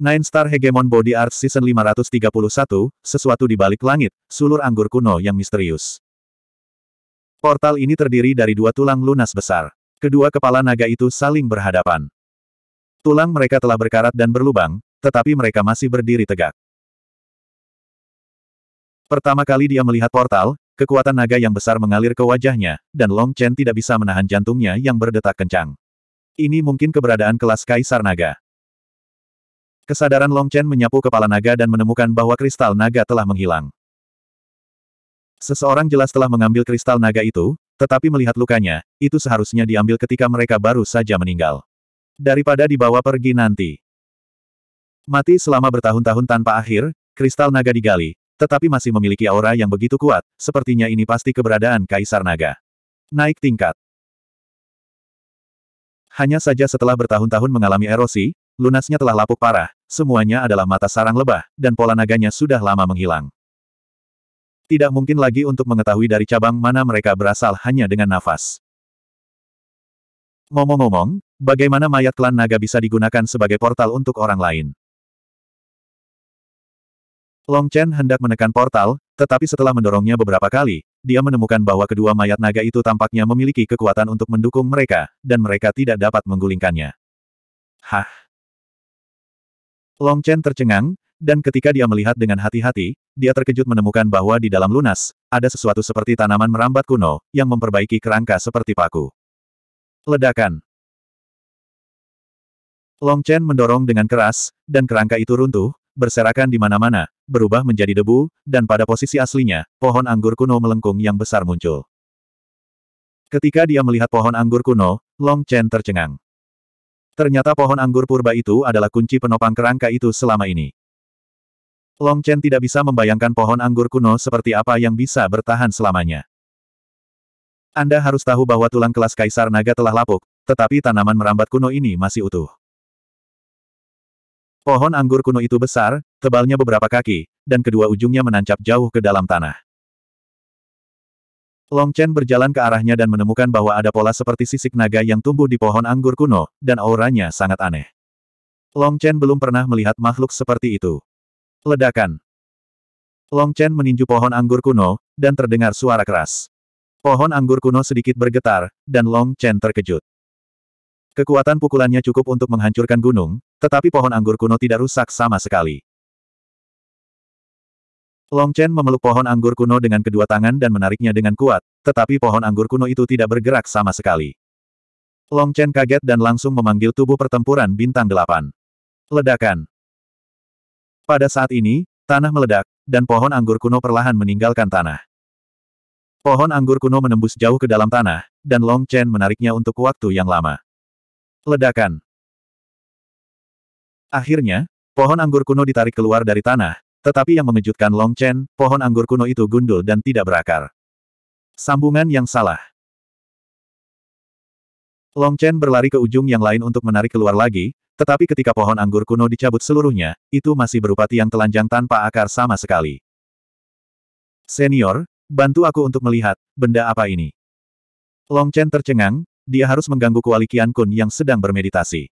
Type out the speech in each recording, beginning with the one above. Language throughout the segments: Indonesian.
Nine Star Hegemon Body Art Season 531, sesuatu di balik langit, sulur anggur kuno yang misterius. Portal ini terdiri dari dua tulang lunas besar. Kedua kepala naga itu saling berhadapan. Tulang mereka telah berkarat dan berlubang, tetapi mereka masih berdiri tegak. Pertama kali dia melihat portal, kekuatan naga yang besar mengalir ke wajahnya, dan Long Chen tidak bisa menahan jantungnya yang berdetak kencang. Ini mungkin keberadaan kelas Kaisar Naga. Kesadaran Long Chen menyapu kepala naga dan menemukan bahwa kristal naga telah menghilang. Seseorang jelas telah mengambil kristal naga itu, tetapi melihat lukanya, itu seharusnya diambil ketika mereka baru saja meninggal. Daripada dibawa pergi nanti. Mati selama bertahun-tahun tanpa akhir, kristal naga digali, tetapi masih memiliki aura yang begitu kuat, sepertinya ini pasti keberadaan Kaisar Naga. Naik tingkat. Hanya saja setelah bertahun-tahun mengalami erosi, lunasnya telah lapuk parah, semuanya adalah mata sarang lebah, dan pola naganya sudah lama menghilang. Tidak mungkin lagi untuk mengetahui dari cabang mana mereka berasal hanya dengan nafas. Ngomong-ngomong, bagaimana mayat klan naga bisa digunakan sebagai portal untuk orang lain? Long Chen hendak menekan portal, tetapi setelah mendorongnya beberapa kali, dia menemukan bahwa kedua mayat naga itu tampaknya memiliki kekuatan untuk mendukung mereka, dan mereka tidak dapat menggulingkannya. Hah? Long Chen tercengang, dan ketika dia melihat dengan hati-hati, dia terkejut menemukan bahwa di dalam lunas, ada sesuatu seperti tanaman merambat kuno, yang memperbaiki kerangka seperti paku. Ledakan. Long Chen mendorong dengan keras, dan kerangka itu runtuh, berserakan di mana-mana, berubah menjadi debu, dan pada posisi aslinya, pohon anggur kuno melengkung yang besar muncul. Ketika dia melihat pohon anggur kuno, Long Chen tercengang. Ternyata pohon anggur purba itu adalah kunci penopang kerangka itu selama ini. Long Chen tidak bisa membayangkan pohon anggur kuno seperti apa yang bisa bertahan selamanya. Anda harus tahu bahwa tulang kelas Kaisar Naga telah lapuk, tetapi tanaman merambat kuno ini masih utuh. Pohon anggur kuno itu besar, tebalnya beberapa kaki, dan kedua ujungnya menancap jauh ke dalam tanah. Long Chen berjalan ke arahnya dan menemukan bahwa ada pola seperti sisik naga yang tumbuh di pohon anggur kuno, dan auranya sangat aneh. Long Chen belum pernah melihat makhluk seperti itu. Ledakan. Long Chen meninju pohon anggur kuno, dan terdengar suara keras. Pohon anggur kuno sedikit bergetar, dan Long Chen terkejut. Kekuatan pukulannya cukup untuk menghancurkan gunung, tetapi pohon anggur kuno tidak rusak sama sekali. Long Chen memeluk pohon anggur kuno dengan kedua tangan dan menariknya dengan kuat, tetapi pohon anggur kuno itu tidak bergerak sama sekali. Long Chen kaget dan langsung memanggil tubuh pertempuran bintang delapan. Ledakan. Pada saat ini, tanah meledak, dan pohon anggur kuno perlahan meninggalkan tanah. Pohon anggur kuno menembus jauh ke dalam tanah, dan Long Chen menariknya untuk waktu yang lama. Ledakan. Akhirnya, pohon anggur kuno ditarik keluar dari tanah, tetapi yang mengejutkan Long Chen, pohon anggur kuno itu gundul dan tidak berakar. Sambungan yang salah. Long Chen berlari ke ujung yang lain untuk menarik keluar lagi, tetapi ketika pohon anggur kuno dicabut seluruhnya, itu masih berupa tiang telanjang tanpa akar sama sekali. Senior, bantu aku untuk melihat, benda apa ini? Long Chen tercengang, dia harus mengganggu Kuali Qian Kun yang sedang bermeditasi.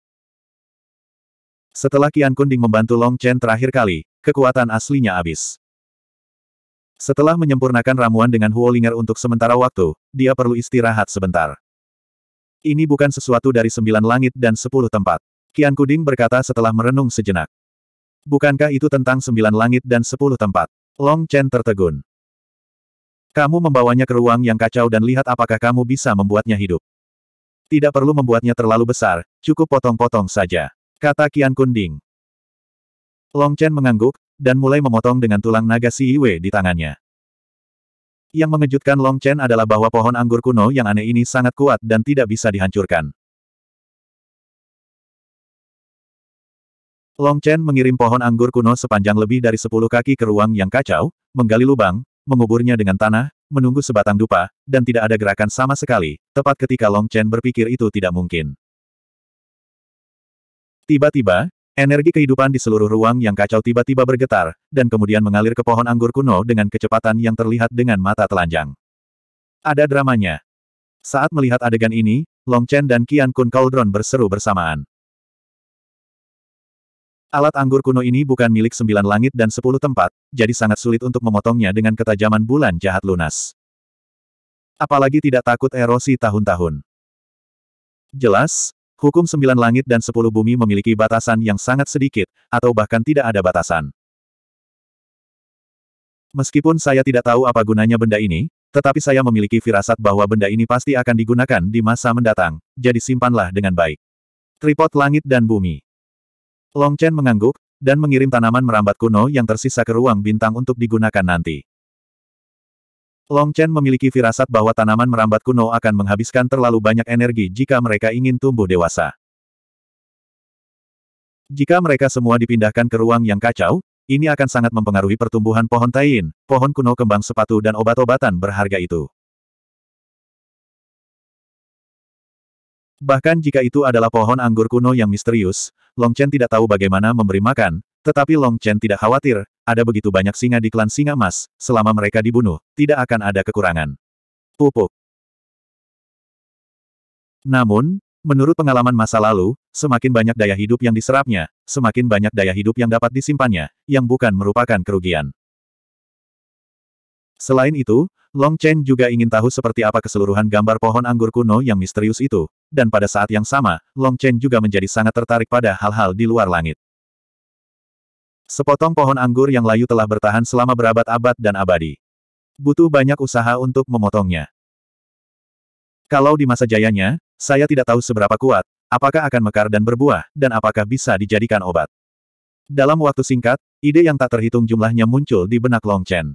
Setelah Qian Kun Ding membantu Long Chen terakhir kali, kekuatan aslinya habis. Setelah menyempurnakan ramuan dengan Huolinger untuk sementara waktu, dia perlu istirahat sebentar. Ini bukan sesuatu dari sembilan langit dan sepuluh tempat. Kian Kuding berkata setelah merenung sejenak. Bukankah itu tentang sembilan langit dan sepuluh tempat? Long Chen tertegun. Kamu membawanya ke ruang yang kacau dan lihat apakah kamu bisa membuatnya hidup. Tidak perlu membuatnya terlalu besar, cukup potong-potong saja. Kata Kian Kunding. Long Chen mengangguk, dan mulai memotong dengan tulang naga si Yue di tangannya. Yang mengejutkan Long Chen adalah bahwa pohon anggur kuno yang aneh ini sangat kuat dan tidak bisa dihancurkan. Long Chen mengirim pohon anggur kuno sepanjang lebih dari sepuluh kaki ke ruang yang kacau, menggali lubang, menguburnya dengan tanah, menunggu sebatang dupa, dan tidak ada gerakan sama sekali, tepat ketika Long Chen berpikir itu tidak mungkin. Tiba-tiba, Energi kehidupan di seluruh ruang yang kacau tiba-tiba bergetar, dan kemudian mengalir ke pohon anggur kuno dengan kecepatan yang terlihat dengan mata telanjang. Ada dramanya. Saat melihat adegan ini, Long Chen dan Qian Kun Cauldron berseru bersamaan. Alat anggur kuno ini bukan milik sembilan langit dan sepuluh tempat, jadi sangat sulit untuk memotongnya dengan ketajaman bulan jahat lunas. Apalagi tidak takut erosi tahun-tahun. Jelas, hukum sembilan langit dan sepuluh bumi memiliki batasan yang sangat sedikit, atau bahkan tidak ada batasan. Meskipun saya tidak tahu apa gunanya benda ini, tetapi saya memiliki firasat bahwa benda ini pasti akan digunakan di masa mendatang, jadi simpanlah dengan baik. Tripod langit dan bumi. Long Chen mengangguk, dan mengirim tanaman merambat kuno yang tersisa ke ruang bintang untuk digunakan nanti. Long Chen memiliki firasat bahwa tanaman merambat kuno akan menghabiskan terlalu banyak energi jika mereka ingin tumbuh dewasa. Jika mereka semua dipindahkan ke ruang yang kacau, ini akan sangat mempengaruhi pertumbuhan pohon tain, pohon kuno kembang sepatu dan obat-obatan berharga itu. Bahkan jika itu adalah pohon anggur kuno yang misterius, Long Chen tidak tahu bagaimana memberi makan, tetapi Long Chen tidak khawatir, ada begitu banyak singa di klan singa emas, selama mereka dibunuh, tidak akan ada kekurangan. Pupuk. Namun, menurut pengalaman masa lalu, semakin banyak daya hidup yang diserapnya, semakin banyak daya hidup yang dapat disimpannya, yang bukan merupakan kerugian. Selain itu, Long Chen juga ingin tahu seperti apa keseluruhan gambar pohon anggur kuno yang misterius itu, dan pada saat yang sama, Long Chen juga menjadi sangat tertarik pada hal-hal di luar langit. Sepotong pohon anggur yang layu telah bertahan selama berabad-abad dan abadi. Butuh banyak usaha untuk memotongnya. Kalau di masa jayanya, saya tidak tahu seberapa kuat, apakah akan mekar dan berbuah, dan apakah bisa dijadikan obat. Dalam waktu singkat, ide yang tak terhitung jumlahnya muncul di benak Long Chen.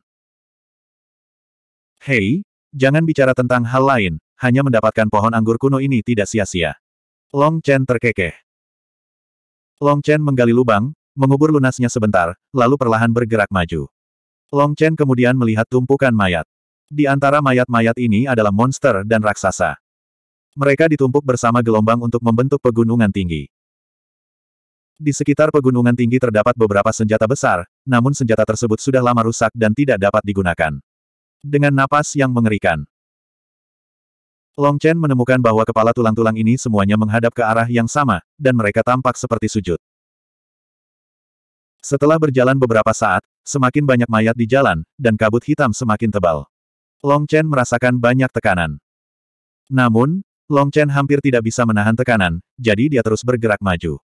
Hei, jangan bicara tentang hal lain, hanya mendapatkan pohon anggur kuno ini tidak sia-sia. Long Chen terkekeh. Long Chen menggali lubang, mengubur lunasnya sebentar, lalu perlahan bergerak maju. Long Chen kemudian melihat tumpukan mayat. Di antara mayat-mayat ini adalah monster dan raksasa. Mereka ditumpuk bersama gelombang untuk membentuk pegunungan tinggi. Di sekitar pegunungan tinggi terdapat beberapa senjata besar, namun senjata tersebut sudah lama rusak dan tidak dapat digunakan. Dengan napas yang mengerikan. Long Chen menemukan bahwa kepala tulang-tulang ini semuanya menghadap ke arah yang sama, dan mereka tampak seperti sujud. Setelah berjalan beberapa saat, semakin banyak mayat di jalan, dan kabut hitam semakin tebal. Long Chen merasakan banyak tekanan. Namun, Long Chen hampir tidak bisa menahan tekanan, jadi dia terus bergerak maju.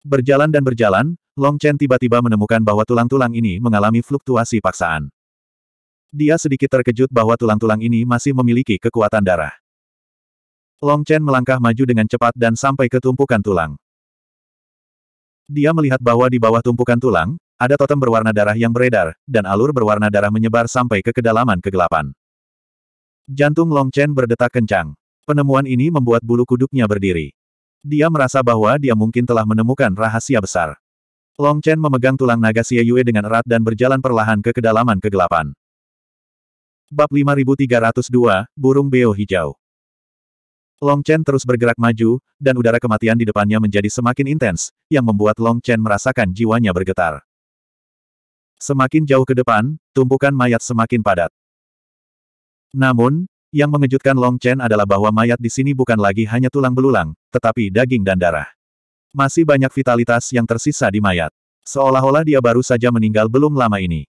Berjalan dan berjalan, Long Chen tiba-tiba menemukan bahwa tulang-tulang ini mengalami fluktuasi paksaan. Dia sedikit terkejut bahwa tulang-tulang ini masih memiliki kekuatan darah. Long Chen melangkah maju dengan cepat dan sampai ke tumpukan tulang. Dia melihat bahwa di bawah tumpukan tulang, ada totem berwarna darah yang beredar, dan alur berwarna darah menyebar sampai ke kedalaman kegelapan. Jantung Long Chen berdetak kencang. Penemuan ini membuat bulu kuduknya berdiri. Dia merasa bahwa dia mungkin telah menemukan rahasia besar. Long Chen memegang tulang naga Xie Yue dengan erat dan berjalan perlahan ke kedalaman kegelapan. Bab 5302, Burung Beo Hijau. Long Chen terus bergerak maju, dan udara kematian di depannya menjadi semakin intens, yang membuat Long Chen merasakan jiwanya bergetar. Semakin jauh ke depan, tumpukan mayat semakin padat. Namun, yang mengejutkan Long Chen adalah bahwa mayat di sini bukan lagi hanya tulang belulang, tetapi daging dan darah. Masih banyak vitalitas yang tersisa di mayat. Seolah-olah dia baru saja meninggal belum lama ini.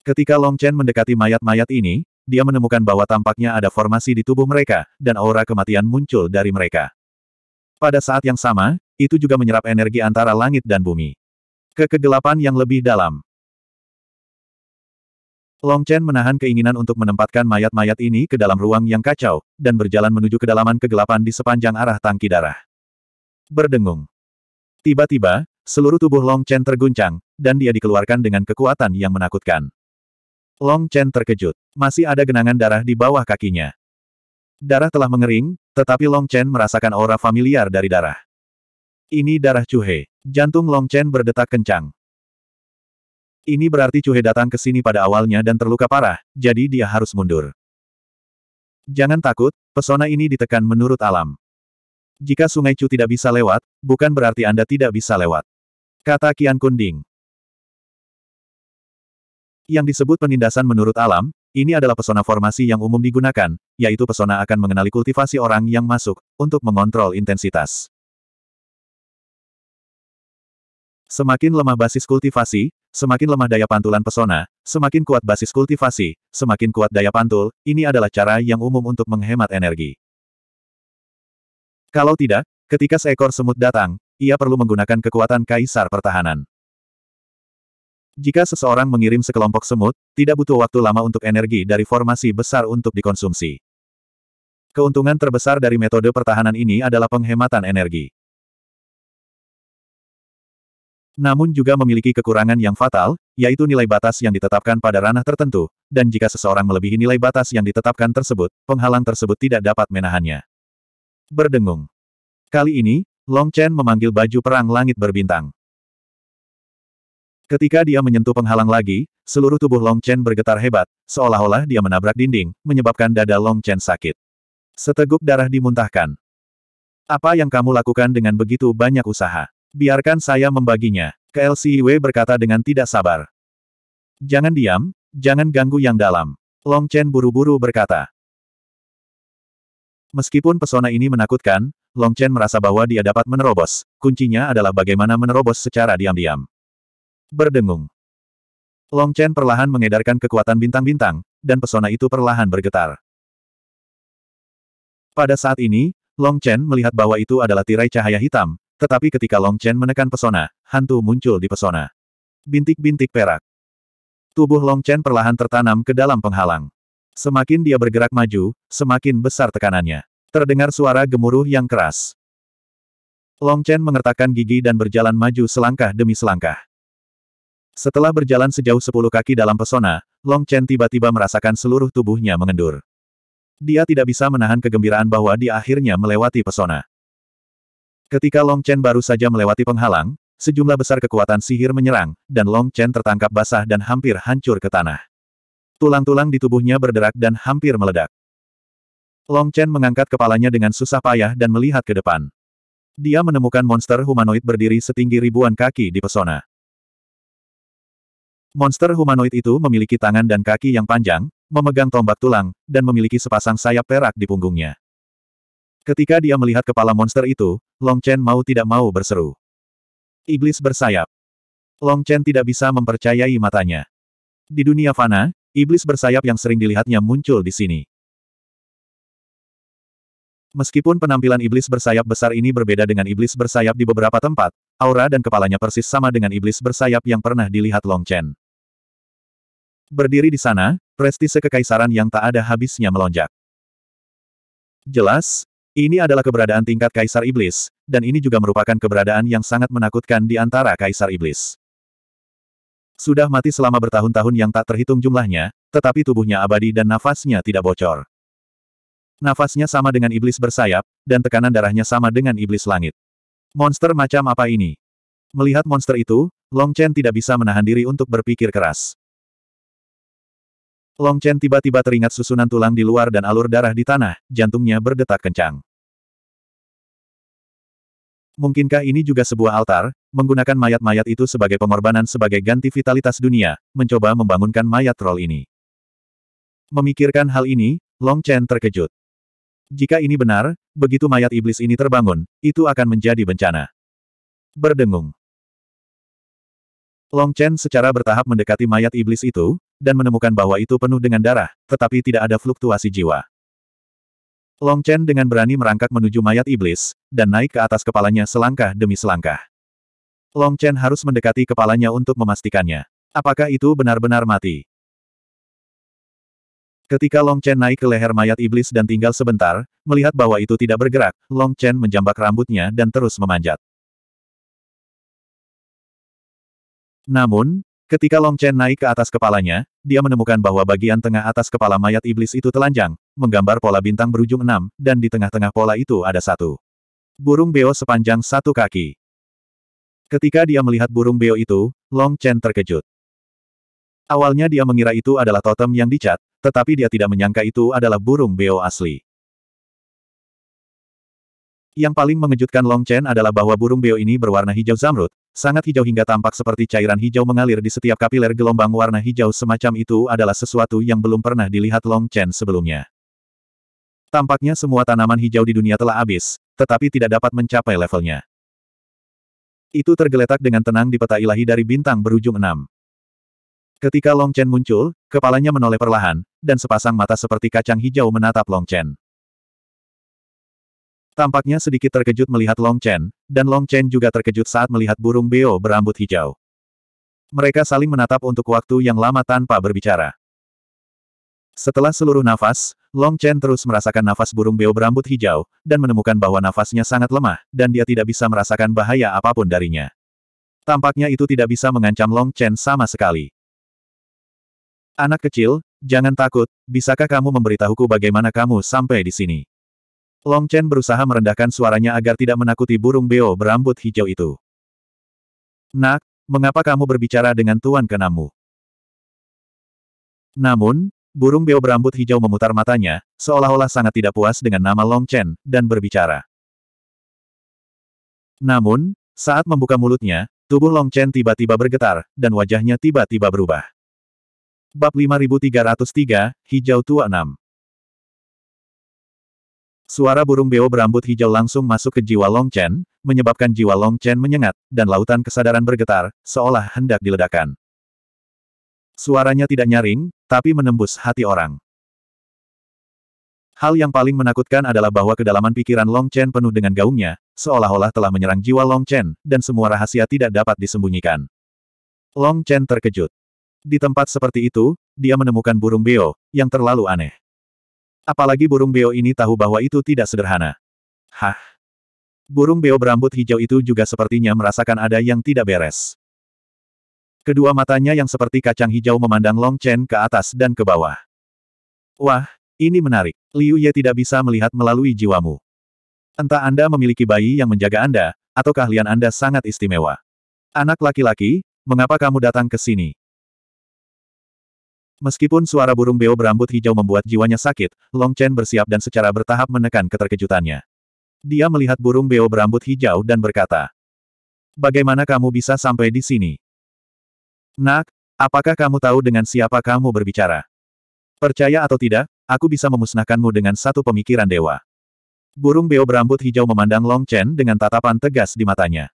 Ketika Long Chen mendekati mayat-mayat ini, dia menemukan bahwa tampaknya ada formasi di tubuh mereka, dan aura kematian muncul dari mereka. Pada saat yang sama, itu juga menyerap energi antara langit dan bumi. Ke kegelapan yang lebih dalam. Long Chen menahan keinginan untuk menempatkan mayat-mayat ini ke dalam ruang yang kacau, dan berjalan menuju kedalaman kegelapan di sepanjang arah tangki darah. Berdengung. Tiba-tiba, seluruh tubuh Long Chen terguncang, dan dia dikeluarkan dengan kekuatan yang menakutkan. Long Chen terkejut. Masih ada genangan darah di bawah kakinya. Darah telah mengering, tetapi Long Chen merasakan aura familiar dari darah. Ini darah Cuhe. Jantung Long Chen berdetak kencang. Ini berarti Cuhe datang ke sini pada awalnya dan terluka parah, jadi dia harus mundur. Jangan takut, pesona ini ditekan menurut alam. Jika sungai Chu tidak bisa lewat, bukan berarti Anda tidak bisa lewat. Kata Kian Kunding. Yang disebut penindasan menurut alam, ini adalah pesona formasi yang umum digunakan, yaitu pesona akan mengenali kultivasi orang yang masuk, untuk mengontrol intensitas. Semakin lemah basis kultivasi, semakin lemah daya pantulan pesona, semakin kuat basis kultivasi, semakin kuat daya pantul, ini adalah cara yang umum untuk menghemat energi. Kalau tidak, ketika seekor semut datang, ia perlu menggunakan kekuatan kaisar pertahanan. Jika seseorang mengirim sekelompok semut, tidak butuh waktu lama untuk energi dari formasi besar untuk dikonsumsi. Keuntungan terbesar dari metode pertahanan ini adalah penghematan energi. Namun juga memiliki kekurangan yang fatal, yaitu nilai batas yang ditetapkan pada ranah tertentu, dan jika seseorang melebihi nilai batas yang ditetapkan tersebut, penghalang tersebut tidak dapat menahannya. Berdengung. Kali ini, Long Chen memanggil baju perang langit berbintang. Ketika dia menyentuh penghalang lagi, seluruh tubuh Long Chen bergetar hebat, seolah-olah dia menabrak dinding, menyebabkan dada Long Chen sakit. Seteguk darah dimuntahkan. Apa yang kamu lakukan dengan begitu banyak usaha? Biarkan saya membaginya. KLCIW berkata dengan tidak sabar. Jangan diam, jangan ganggu yang dalam. Long Chen buru-buru berkata. Meskipun pesona ini menakutkan, Long Chen merasa bahwa dia dapat menerobos. Kuncinya adalah bagaimana menerobos secara diam-diam. Berdengung. Long Chen perlahan mengedarkan kekuatan bintang-bintang, dan pesona itu perlahan bergetar. Pada saat ini, Long Chen melihat bahwa itu adalah tirai cahaya hitam, tetapi ketika Long Chen menekan pesona, hantu muncul di pesona. Bintik-bintik perak. Tubuh Long Chen perlahan tertanam ke dalam penghalang. Semakin dia bergerak maju, semakin besar tekanannya. Terdengar suara gemuruh yang keras. Long Chen mengertakkan gigi dan berjalan maju selangkah demi selangkah. Setelah berjalan sejauh sepuluh kaki dalam pesona, Long Chen tiba-tiba merasakan seluruh tubuhnya mengendur. Dia tidak bisa menahan kegembiraan bahwa dia akhirnya melewati pesona. Ketika Long Chen baru saja melewati penghalang, sejumlah besar kekuatan sihir menyerang, dan Long Chen tertangkap basah dan hampir hancur ke tanah. Tulang-tulang di tubuhnya berderak dan hampir meledak. Long Chen mengangkat kepalanya dengan susah payah dan melihat ke depan. Dia menemukan monster humanoid berdiri setinggi ribuan kaki di pesona. Monster humanoid itu memiliki tangan dan kaki yang panjang, memegang tombak tulang, dan memiliki sepasang sayap perak di punggungnya. Ketika dia melihat kepala monster itu, Long Chen mau tidak mau berseru. Iblis bersayap. Long Chen tidak bisa mempercayai matanya. Di dunia fana, iblis bersayap yang sering dilihatnya muncul di sini. Meskipun penampilan iblis bersayap besar ini berbeda dengan iblis bersayap di beberapa tempat, aura dan kepalanya persis sama dengan iblis bersayap yang pernah dilihat Long Chen. Berdiri di sana, prestise kekaisaran yang tak ada habisnya melonjak. Jelas, ini adalah keberadaan tingkat Kaisar Iblis, dan ini juga merupakan keberadaan yang sangat menakutkan di antara Kaisar Iblis. Sudah mati selama bertahun-tahun yang tak terhitung jumlahnya, tetapi tubuhnya abadi dan nafasnya tidak bocor. Nafasnya sama dengan iblis bersayap, dan tekanan darahnya sama dengan iblis langit. Monster macam apa ini? Melihat monster itu, Long Chen tidak bisa menahan diri untuk berpikir keras. Long Chen tiba-tiba teringat susunan tulang di luar dan alur darah di tanah, jantungnya berdetak kencang. Mungkinkah ini juga sebuah altar, menggunakan mayat-mayat itu sebagai pengorbanan sebagai ganti vitalitas dunia, mencoba membangunkan mayat troll ini. Memikirkan hal ini, Long Chen terkejut. Jika ini benar, begitu mayat iblis ini terbangun, itu akan menjadi bencana. Berdengung. Long Chen secara bertahap mendekati mayat iblis itu, dan menemukan bahwa itu penuh dengan darah, tetapi tidak ada fluktuasi jiwa. Long Chen dengan berani merangkak menuju mayat iblis, dan naik ke atas kepalanya selangkah demi selangkah. Long Chen harus mendekati kepalanya untuk memastikannya. Apakah itu benar-benar mati? Ketika Long Chen naik ke leher mayat iblis dan tinggal sebentar, melihat bahwa itu tidak bergerak, Long Chen menjambak rambutnya dan terus memanjat. Namun, Ketika Long Chen naik ke atas kepalanya, dia menemukan bahwa bagian tengah atas kepala mayat iblis itu telanjang, menggambar pola bintang berujung enam, dan di tengah-tengah pola itu ada satu. Burung beo sepanjang satu kaki. Ketika dia melihat burung beo itu, Long Chen terkejut. Awalnya dia mengira itu adalah totem yang dicat, tetapi dia tidak menyangka itu adalah burung beo asli. Yang paling mengejutkan Long Chen adalah bahwa burung beo ini berwarna hijau zamrud, sangat hijau hingga tampak seperti cairan hijau mengalir di setiap kapiler gelombang warna hijau semacam itu adalah sesuatu yang belum pernah dilihat Long Chen sebelumnya. Tampaknya semua tanaman hijau di dunia telah habis, tetapi tidak dapat mencapai levelnya. Itu tergeletak dengan tenang di peta ilahi dari bintang berujung enam. Ketika Long Chen muncul, kepalanya menoleh perlahan, dan sepasang mata seperti kacang hijau menatap Long Chen. Tampaknya sedikit terkejut melihat Long Chen, dan Long Chen juga terkejut saat melihat burung beo berambut hijau. Mereka saling menatap untuk waktu yang lama tanpa berbicara. Setelah seluruh nafas, Long Chen terus merasakan nafas burung beo berambut hijau, dan menemukan bahwa nafasnya sangat lemah, dan dia tidak bisa merasakan bahaya apa pun darinya. Tampaknya itu tidak bisa mengancam Long Chen sama sekali. Anak kecil, jangan takut, bisakah kamu memberitahuku bagaimana kamu sampai di sini? Long Chen berusaha merendahkan suaranya agar tidak menakuti burung beo berambut hijau itu. Nak, mengapa kamu berbicara dengan Tuan Kenamu? Namun, Burung beo berambut hijau memutar matanya, seolah-olah sangat tidak puas dengan nama Long Chen, dan berbicara. Namun, saat membuka mulutnya, tubuh Long Chen tiba-tiba bergetar, dan wajahnya tiba-tiba berubah. Bab 5303, Hijau Tua 6 Suara burung beo berambut hijau langsung masuk ke jiwa Long Chen, menyebabkan jiwa Long Chen menyengat, dan lautan kesadaran bergetar, seolah hendak diledakkan. Suaranya tidak nyaring, tapi menembus hati orang. Hal yang paling menakutkan adalah bahwa kedalaman pikiran Long Chen penuh dengan gaungnya, seolah-olah telah menyerang jiwa Long Chen, dan semua rahasia tidak dapat disembunyikan. Long Chen terkejut. Di tempat seperti itu, dia menemukan burung beo, yang terlalu aneh. Apalagi burung beo ini tahu bahwa itu tidak sederhana. Hah? Burung beo berambut hijau itu juga sepertinya merasakan ada yang tidak beres. Kedua matanya yang seperti kacang hijau memandang Long Chen ke atas dan ke bawah. Wah, ini menarik. Liu Ye tidak bisa melihat melalui jiwamu. Entah Anda memiliki bayi yang menjaga Anda, atau keahlian Anda sangat istimewa. Anak laki-laki, mengapa kamu datang ke sini? Meskipun suara burung beo berambut hijau membuat jiwanya sakit, Long Chen bersiap dan secara bertahap menekan keterkejutannya. Dia melihat burung beo berambut hijau dan berkata, Bagaimana kamu bisa sampai di sini? Nak, apakah kamu tahu dengan siapa kamu berbicara? Percaya atau tidak, aku bisa memusnahkanmu dengan satu pemikiran dewa. Burung beo berambut hijau memandang Long Chen dengan tatapan tegas di matanya.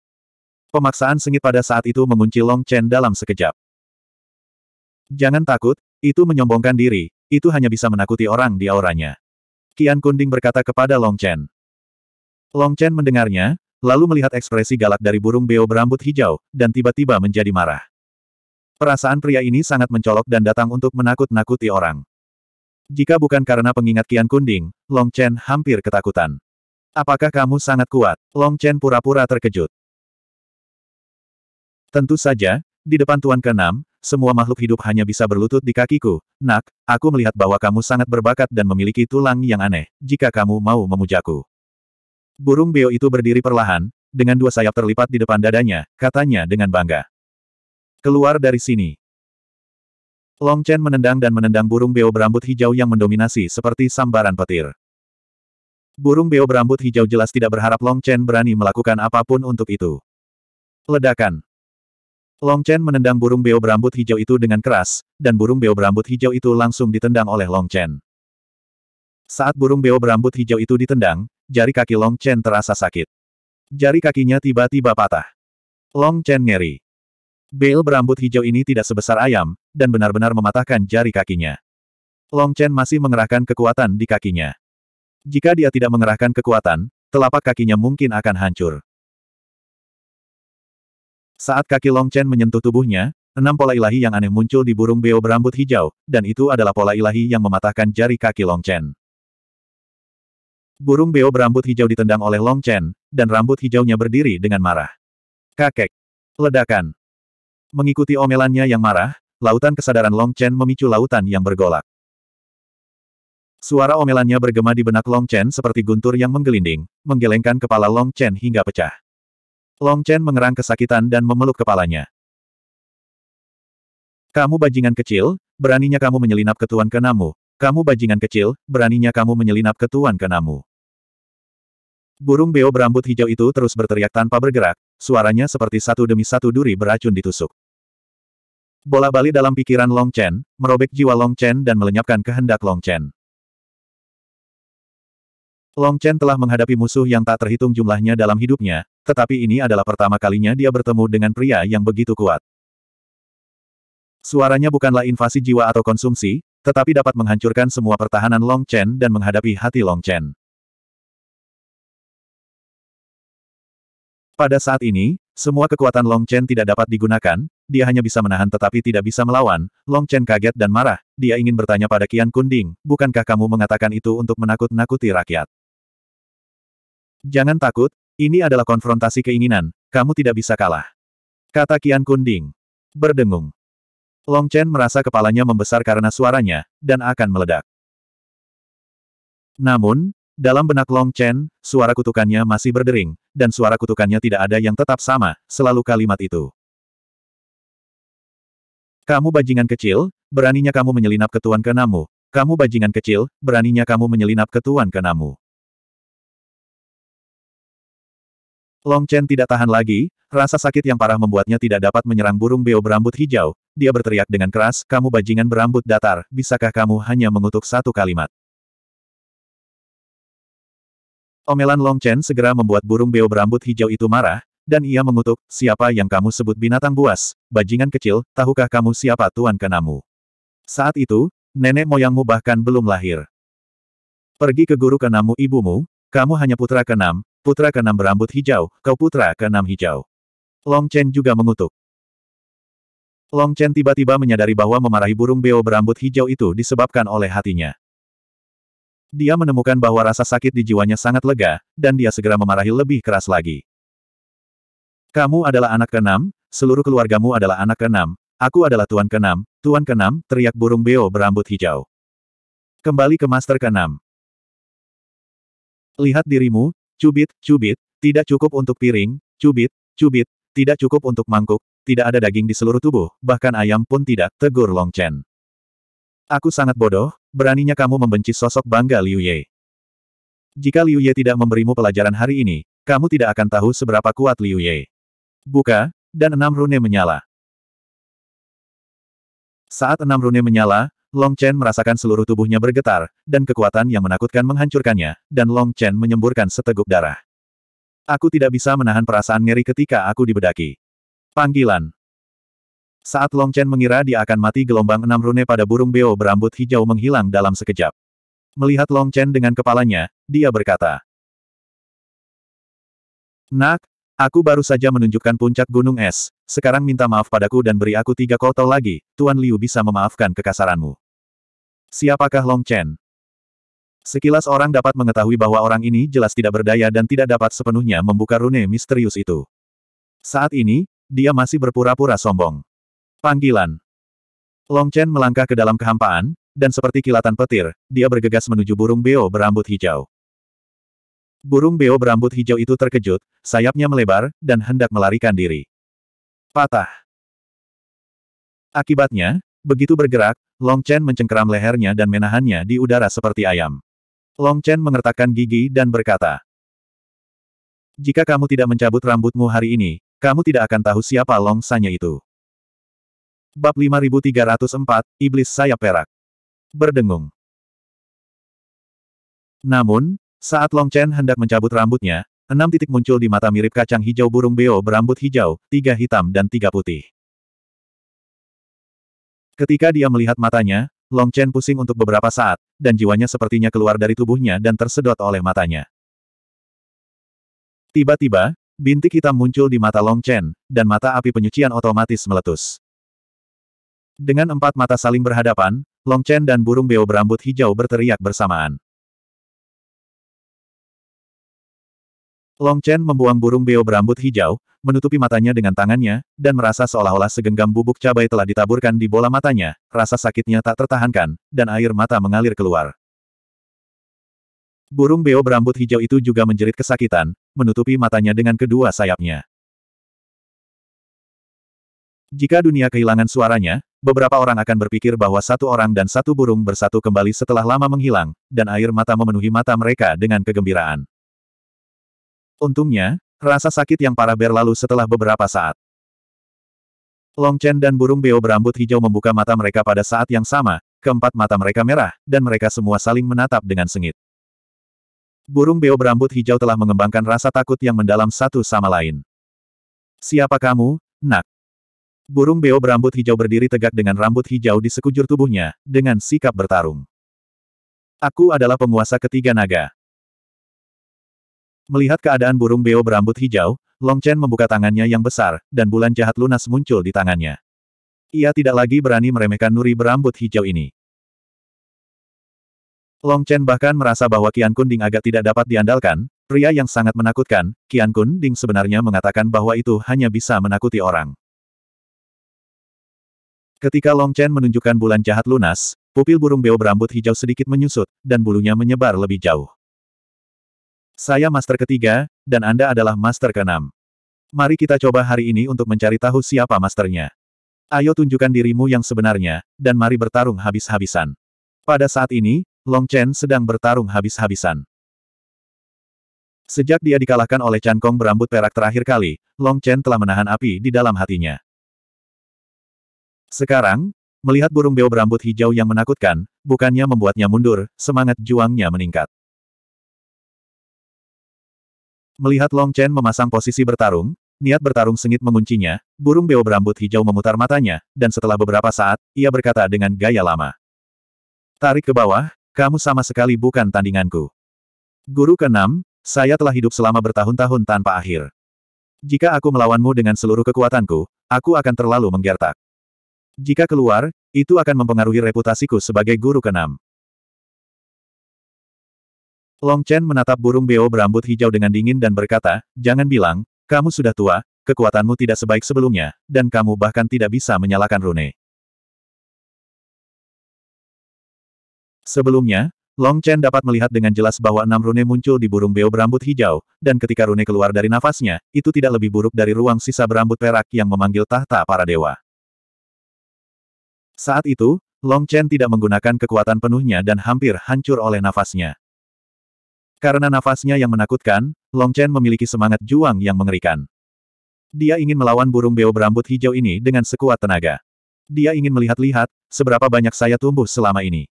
Pemaksaan sengit pada saat itu mengunci Long Chen dalam sekejap. Jangan takut, itu menyombongkan diri, itu hanya bisa menakuti orang di auranya. Kian Kunding berkata kepada Long Chen. Long Chen mendengarnya, lalu melihat ekspresi galak dari burung beo berambut hijau, dan tiba-tiba menjadi marah. Perasaan pria ini sangat mencolok dan datang untuk menakut-nakuti orang. Jika bukan karena pengingat Kian Kunding, Long Chen hampir ketakutan. Apakah kamu sangat kuat? Long Chen pura-pura terkejut. Tentu saja, di depan Tuan ke-6, semua makhluk hidup hanya bisa berlutut di kakiku. Nak, aku melihat bahwa kamu sangat berbakat dan memiliki tulang yang aneh, jika kamu mau memujaku. Burung beo itu berdiri perlahan, dengan dua sayap terlipat di depan dadanya, katanya dengan bangga. Keluar dari sini. Long Chen menendang dan menendang burung beo berambut hijau yang mendominasi seperti sambaran petir. Burung beo berambut hijau jelas tidak berharap Long Chen berani melakukan apa pun untuk itu. Ledakan. Long Chen menendang burung beo berambut hijau itu dengan keras, dan burung beo berambut hijau itu langsung ditendang oleh Long Chen. Saat burung beo berambut hijau itu ditendang, jari kaki Long Chen terasa sakit. Jari kakinya tiba-tiba patah. Long Chen ngeri. Bale berambut hijau ini tidak sebesar ayam, dan benar-benar mematahkan jari kakinya. Long Chen masih mengerahkan kekuatan di kakinya. Jika dia tidak mengerahkan kekuatan, telapak kakinya mungkin akan hancur. Saat kaki Long Chen menyentuh tubuhnya, enam pola ilahi yang aneh muncul di burung beo berambut hijau, dan itu adalah pola ilahi yang mematahkan jari kaki Long Chen. Burung beo berambut hijau ditendang oleh Long Chen, dan rambut hijaunya berdiri dengan marah. Kakek. Ledakan. Mengikuti omelannya yang marah, lautan kesadaran Long Chen memicu lautan yang bergolak. Suara omelannya bergema di benak Long Chen seperti guntur yang menggelinding, menggelengkan kepala Long Chen hingga pecah. Long Chen mengerang kesakitan dan memeluk kepalanya. Kamu bajingan kecil, beraninya kamu menyelinap ke tuan kenamu. Kamu bajingan kecil, beraninya kamu menyelinap ke tuan kenamu. Burung beo berambut hijau itu terus berteriak tanpa bergerak, suaranya seperti satu demi satu duri beracun ditusuk. Bola-balik dalam pikiran Long Chen, merobek jiwa Long Chen dan melenyapkan kehendak Long Chen. Long Chen telah menghadapi musuh yang tak terhitung jumlahnya dalam hidupnya, tetapi ini adalah pertama kalinya dia bertemu dengan pria yang begitu kuat. Suaranya bukanlah invasi jiwa atau konsumsi, tetapi dapat menghancurkan semua pertahanan Long Chen dan menghadapi hati Long Chen. Pada saat ini, semua kekuatan Long Chen tidak dapat digunakan, dia hanya bisa menahan tetapi tidak bisa melawan. Long Chen kaget dan marah, dia ingin bertanya pada Qian Kunding, bukankah kamu mengatakan itu untuk menakut-nakuti rakyat? Jangan takut, ini adalah konfrontasi keinginan, kamu tidak bisa kalah. Kata Qian Kunding. Berdengung. Long Chen merasa kepalanya membesar karena suaranya, dan akan meledak. Namun, dalam benak Long Chen, suara kutukannya masih berdering, dan suara kutukannya tidak ada yang tetap sama, selalu kalimat itu. Kamu bajingan kecil, beraninya kamu menyelinap ke tuan kenamu. Kamu bajingan kecil, beraninya kamu menyelinap ke tuan kenamu. Long Chen tidak tahan lagi, rasa sakit yang parah membuatnya tidak dapat menyerang burung beo berambut hijau. Dia berteriak dengan keras, kamu bajingan berambut datar, bisakah kamu hanya mengutuk satu kalimat? Omelan Long Chen segera membuat burung beo berambut hijau itu marah, dan ia mengutuk, siapa yang kamu sebut binatang buas, bajingan kecil, tahukah kamu siapa tuan kenamu? Saat itu, nenek moyangmu bahkan belum lahir. Pergi ke guru kenamu ibumu, kamu hanya putra keenam, putra keenam berambut hijau, kau putra keenam hijau. Long Chen juga mengutuk. Long Chen tiba-tiba menyadari bahwa memarahi burung beo berambut hijau itu disebabkan oleh hatinya. Dia menemukan bahwa rasa sakit di jiwanya sangat lega, dan dia segera memarahi lebih keras lagi. Kamu adalah anak keenam, seluruh keluargamu adalah anak keenam, aku adalah tuan keenam, tuan keenam, teriak burung beo berambut hijau. Kembali ke master keenam. Lihat dirimu, Cubit, cubit, tidak cukup untuk piring, cubit, cubit, tidak cukup untuk mangkuk, tidak ada daging di seluruh tubuh, bahkan ayam pun tidak, tegur Long Chen. Aku sangat bodoh, beraninya kamu membenci sosok bangga Liu Ye. Jika Liu Ye tidak memberimu pelajaran hari ini, kamu tidak akan tahu seberapa kuat Liu Ye. Buka, dan enam rune menyala. Saat enam rune menyala, Long Chen merasakan seluruh tubuhnya bergetar, dan kekuatan yang menakutkan menghancurkannya, dan Long Chen menyemburkan seteguk darah. Aku tidak bisa menahan perasaan ngeri ketika aku dibedaki. Panggilan. Saat Long Chen mengira dia akan mati gelombang enam rune pada burung beo berambut hijau menghilang dalam sekejap. Melihat Long Chen dengan kepalanya, dia berkata. Nak, Aku baru saja menunjukkan puncak gunung es, sekarang minta maaf padaku dan beri aku tiga koto lagi, Tuan Liu bisa memaafkan kekasaranmu. Siapakah Long Chen? Sekilas orang dapat mengetahui bahwa orang ini jelas tidak berdaya dan tidak dapat sepenuhnya membuka rune misterius itu. Saat ini, dia masih berpura-pura sombong. Panggilan. Long Chen melangkah ke dalam kehampaan, dan seperti kilatan petir, dia bergegas menuju burung beo berambut hijau. Burung beo berambut hijau itu terkejut, sayapnya melebar, dan hendak melarikan diri. Patah. Akibatnya, begitu bergerak, Long Chen mencengkeram lehernya dan menahannya di udara seperti ayam. Long Chen mengertakkan gigi dan berkata, Jika kamu tidak mencabut rambutmu hari ini, kamu tidak akan tahu siapa Long Sanya itu. Bab 5304, Iblis Sayap Perak. Berdengung. Namun, saat Long Chen hendak mencabut rambutnya, enam titik muncul di mata mirip kacang hijau burung beo berambut hijau, tiga hitam dan tiga putih. Ketika dia melihat matanya, Long Chen pusing untuk beberapa saat, dan jiwanya sepertinya keluar dari tubuhnya dan tersedot oleh matanya. Tiba-tiba, bintik hitam muncul di mata Long Chen, dan mata api penyucian otomatis meletus. Dengan empat mata saling berhadapan, Long Chen dan burung beo berambut hijau berteriak bersamaan. Long Chen membuang burung beo berambut hijau, menutupi matanya dengan tangannya, dan merasa seolah-olah segenggam bubuk cabai telah ditaburkan di bola matanya, rasa sakitnya tak tertahankan, dan air mata mengalir keluar. Burung beo berambut hijau itu juga menjerit kesakitan, menutupi matanya dengan kedua sayapnya. Jika dunia kehilangan suaranya, beberapa orang akan berpikir bahwa satu orang dan satu burung bersatu kembali setelah lama menghilang, dan air mata memenuhi mata mereka dengan kegembiraan. Untungnya, rasa sakit yang parah berlalu setelah beberapa saat. Long Chen dan burung beo berambut hijau membuka mata mereka pada saat yang sama, keempat mata mereka merah, dan mereka semua saling menatap dengan sengit. Burung beo berambut hijau telah mengembangkan rasa takut yang mendalam satu sama lain. Siapa kamu, nak? Burung beo berambut hijau berdiri tegak dengan rambut hijau di sekujur tubuhnya, dengan sikap bertarung. Aku adalah penguasa ketiga naga. Melihat keadaan burung beo berambut hijau, Long Chen membuka tangannya yang besar, dan bulan jahat lunas muncul di tangannya. Ia tidak lagi berani meremehkan nuri berambut hijau ini. Long Chen bahkan merasa bahwa Qian Kun Ding agak tidak dapat diandalkan, pria yang sangat menakutkan, Qian Kun Ding sebenarnya mengatakan bahwa itu hanya bisa menakuti orang. Ketika Long Chen menunjukkan bulan jahat lunas, pupil burung beo berambut hijau sedikit menyusut, dan bulunya menyebar lebih jauh. Saya master ketiga, dan Anda adalah master keenam. Mari kita coba hari ini untuk mencari tahu siapa masternya. Ayo tunjukkan dirimu yang sebenarnya, dan mari bertarung habis-habisan. Pada saat ini, Long Chen sedang bertarung habis-habisan. Sejak dia dikalahkan oleh Chan Kong berambut perak terakhir kali, Long Chen telah menahan api di dalam hatinya. Sekarang, melihat burung beo berambut hijau yang menakutkan, bukannya membuatnya mundur, semangat juangnya meningkat. Melihat Long Chen memasang posisi bertarung, niat bertarung sengit menguncinya, burung beo berambut hijau memutar matanya, dan setelah beberapa saat, ia berkata dengan gaya lama. Tarik ke bawah, kamu sama sekali bukan tandinganku. Guru keenam, saya telah hidup selama bertahun-tahun tanpa akhir. Jika aku melawanmu dengan seluruh kekuatanku, aku akan terlalu menggertak. Jika keluar, itu akan mempengaruhi reputasiku sebagai guru keenam. Long Chen menatap burung beo berambut hijau dengan dingin dan berkata, jangan bilang, kamu sudah tua, kekuatanmu tidak sebaik sebelumnya, dan kamu bahkan tidak bisa menyalakan rune. Sebelumnya, Long Chen dapat melihat dengan jelas bahwa enam rune muncul di burung beo berambut hijau, dan ketika rune keluar dari nafasnya, itu tidak lebih buruk dari ruang sisa berambut perak yang memanggil tahta para dewa. Saat itu, Long Chen tidak menggunakan kekuatan penuhnya dan hampir hancur oleh nafasnya. Karena nafasnya yang menakutkan, Long Chen memiliki semangat juang yang mengerikan. Dia ingin melawan burung beo berambut hijau ini dengan sekuat tenaga. Dia ingin melihat-lihat, seberapa banyak saya tumbuh selama ini.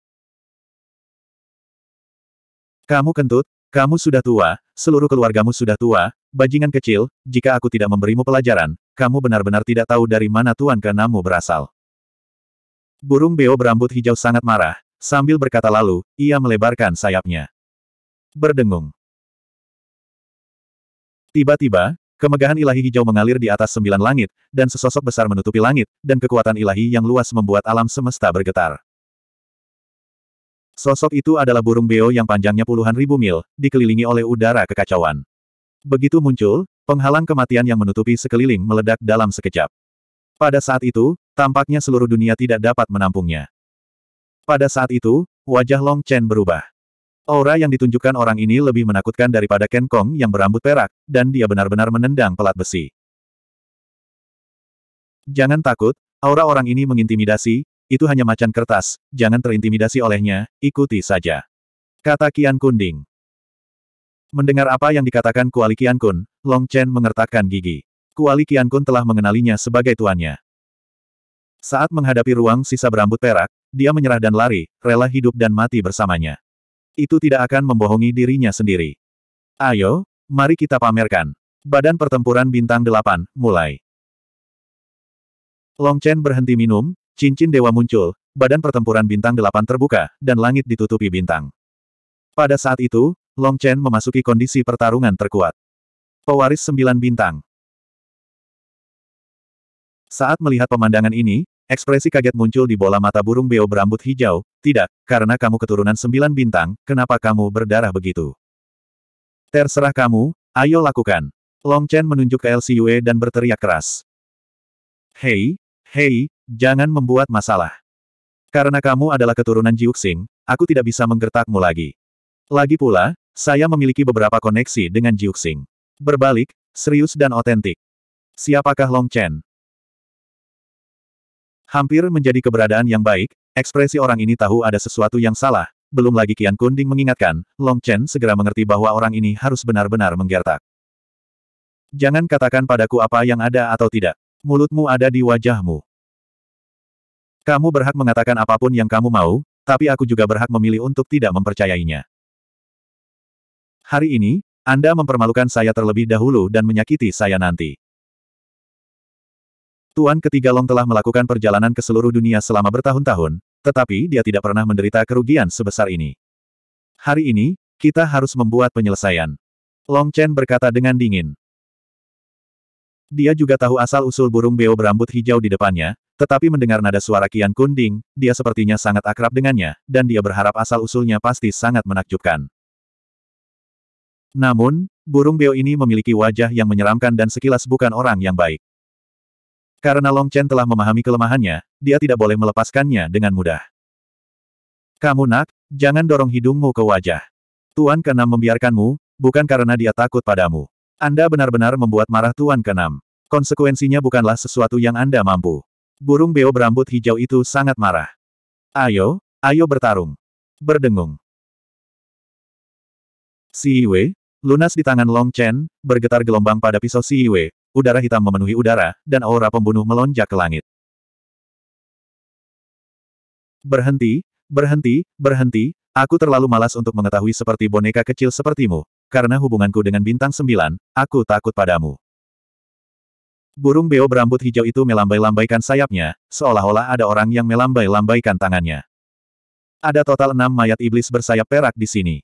Kamu kentut, kamu sudah tua, seluruh keluargamu sudah tua, bajingan kecil, jika aku tidak memberimu pelajaran, kamu benar-benar tidak tahu dari mana tuan keenammu berasal. Burung beo berambut hijau sangat marah, sambil berkata lalu, ia melebarkan sayapnya. Berdengung. Tiba-tiba, kemegahan ilahi hijau mengalir di atas sembilan langit, dan sesosok besar menutupi langit, dan kekuatan ilahi yang luas membuat alam semesta bergetar. Sosok itu adalah burung beo yang panjangnya puluhan ribu mil, dikelilingi oleh udara kekacauan. Begitu muncul, penghalang kematian yang menutupi sekeliling meledak dalam sekejap. Pada saat itu, tampaknya seluruh dunia tidak dapat menampungnya. Pada saat itu, wajah Long Chen berubah. Aura yang ditunjukkan orang ini lebih menakutkan daripada Ken Kong yang berambut perak, dan dia benar-benar menendang pelat besi. Jangan takut, aura orang ini mengintimidasi, itu hanya macan kertas, jangan terintimidasi olehnya, ikuti saja. Kata Kian Kunding. Mendengar apa yang dikatakan Kuali Kian Kun, Long Chen mengertakkan gigi. Kuali Kian Kun telah mengenalinya sebagai tuannya. Saat menghadapi ruang sisa berambut perak, dia menyerah dan lari, rela hidup dan mati bersamanya. Itu tidak akan membohongi dirinya sendiri. Ayo, mari kita pamerkan. Badan Pertempuran Bintang Delapan, mulai. Long Chen berhenti minum, cincin dewa muncul, badan pertempuran bintang delapan terbuka, dan langit ditutupi bintang. Pada saat itu, Long Chen memasuki kondisi pertarungan terkuat. Pewaris sembilan bintang. Saat melihat pemandangan ini, ekspresi kaget muncul di bola mata burung beo berambut hijau, tidak, karena kamu keturunan sembilan bintang, kenapa kamu berdarah begitu? Terserah kamu, ayo lakukan. Long Chen menunjuk ke LCUE dan berteriak keras. Hei, hei, jangan membuat masalah. Karena kamu adalah keturunan Jiuxing, aku tidak bisa menggertakmu lagi. Lagi pula, saya memiliki beberapa koneksi dengan Jiuxing. Berbalik, serius dan otentik. Siapakah Long Chen? Hampir menjadi keberadaan yang baik, ekspresi orang ini tahu ada sesuatu yang salah, belum lagi Kian Kunding mengingatkan, Long Chen segera mengerti bahwa orang ini harus benar-benar menggertak. Jangan katakan padaku apa yang ada atau tidak. Mulutmu ada di wajahmu. Kamu berhak mengatakan apa pun yang kamu mau, tapi aku juga berhak memilih untuk tidak mempercayainya. Hari ini, Anda mempermalukan saya terlebih dahulu dan menyakiti saya nanti. Tuan ketiga Long telah melakukan perjalanan ke seluruh dunia selama bertahun-tahun, tetapi dia tidak pernah menderita kerugian sebesar ini. Hari ini, kita harus membuat penyelesaian. Long Chen berkata dengan dingin. Dia juga tahu asal-usul burung beo berambut hijau di depannya, tetapi mendengar nada suara Kian Kunding, dia sepertinya sangat akrab dengannya, dan dia berharap asal-usulnya pasti sangat menakjubkan. Namun, burung beo ini memiliki wajah yang menyeramkan dan sekilas bukan orang yang baik. Karena Long Chen telah memahami kelemahannya, dia tidak boleh melepaskannya dengan mudah. Kamu nak, jangan dorong hidungmu ke wajah. Tuan keenam membiarkanmu, bukan karena dia takut padamu. Anda benar-benar membuat marah Tuan keenam. Konsekuensinya bukanlah sesuatu yang Anda mampu. Burung beo berambut hijau itu sangat marah. Ayo, ayo bertarung. Berdengung. Si Yue, lunas di tangan Long Chen, bergetar gelombang pada pisau Si Yue, udara hitam memenuhi udara, dan aura pembunuh melonjak ke langit. Berhenti, berhenti, berhenti, aku terlalu malas untuk mengetahui seperti boneka kecil sepertimu, karena hubunganku dengan bintang sembilan, aku takut padamu. Burung beo berambut hijau itu melambai-lambaikan sayapnya, seolah-olah ada orang yang melambai-lambaikan tangannya. Ada total enam mayat iblis bersayap perak di sini.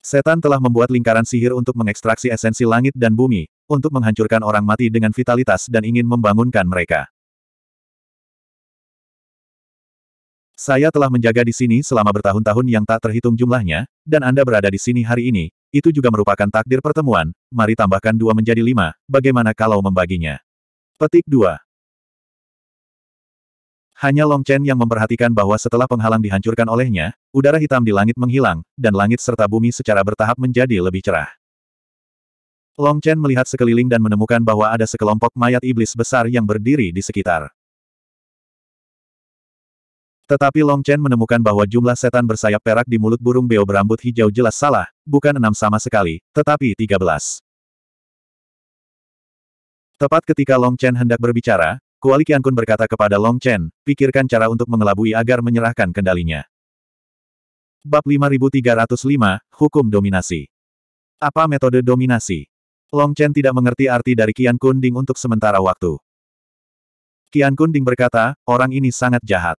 Setan telah membuat lingkaran sihir untuk mengekstraksi esensi langit dan bumi, untuk menghancurkan orang mati dengan vitalitas dan ingin membangunkan mereka. Saya telah menjaga di sini selama bertahun-tahun yang tak terhitung jumlahnya, dan Anda berada di sini hari ini, itu juga merupakan takdir pertemuan, mari tambahkan dua menjadi lima, bagaimana kalau membaginya? Petik 2. Hanya Long Chen yang memperhatikan bahwa setelah penghalang dihancurkan olehnya, udara hitam di langit menghilang, dan langit serta bumi secara bertahap menjadi lebih cerah. Long Chen melihat sekeliling dan menemukan bahwa ada sekelompok mayat iblis besar yang berdiri di sekitar. Tetapi Long Chen menemukan bahwa jumlah setan bersayap perak di mulut burung beo berambut hijau jelas salah, bukan enam sama sekali, tetapi tiga belas. Tepat ketika Long Chen hendak berbicara, Kuali Qiankun berkata kepada Long Chen, pikirkan cara untuk mengelabui agar menyerahkan kendalinya. Bab 5305, Hukum Dominasi. Apa metode dominasi? Long Chen tidak mengerti arti dari Qian Kunding untuk sementara waktu. Qian Kunding berkata, orang ini sangat jahat.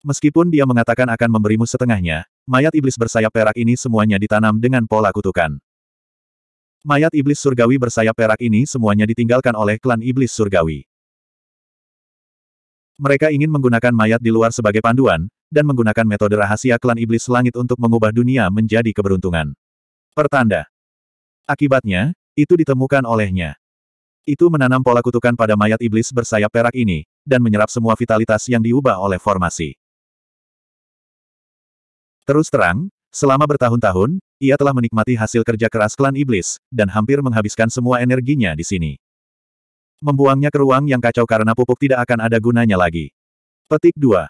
Meskipun dia mengatakan akan memberimu setengahnya, mayat iblis bersayap perak ini semuanya ditanam dengan pola kutukan. Mayat iblis surgawi bersayap perak ini semuanya ditinggalkan oleh klan iblis surgawi. Mereka ingin menggunakan mayat di luar sebagai panduan, dan menggunakan metode rahasia klan iblis langit untuk mengubah dunia menjadi keberuntungan. Pertanda. Akibatnya, itu ditemukan olehnya. Itu menanam pola kutukan pada mayat iblis bersayap perak ini, dan menyerap semua vitalitas yang diubah oleh formasi. Terus terang, selama bertahun-tahun, ia telah menikmati hasil kerja keras klan iblis, dan hampir menghabiskan semua energinya di sini. Membuangnya ke ruang yang kacau karena pupuk tidak akan ada gunanya lagi. Petik 2.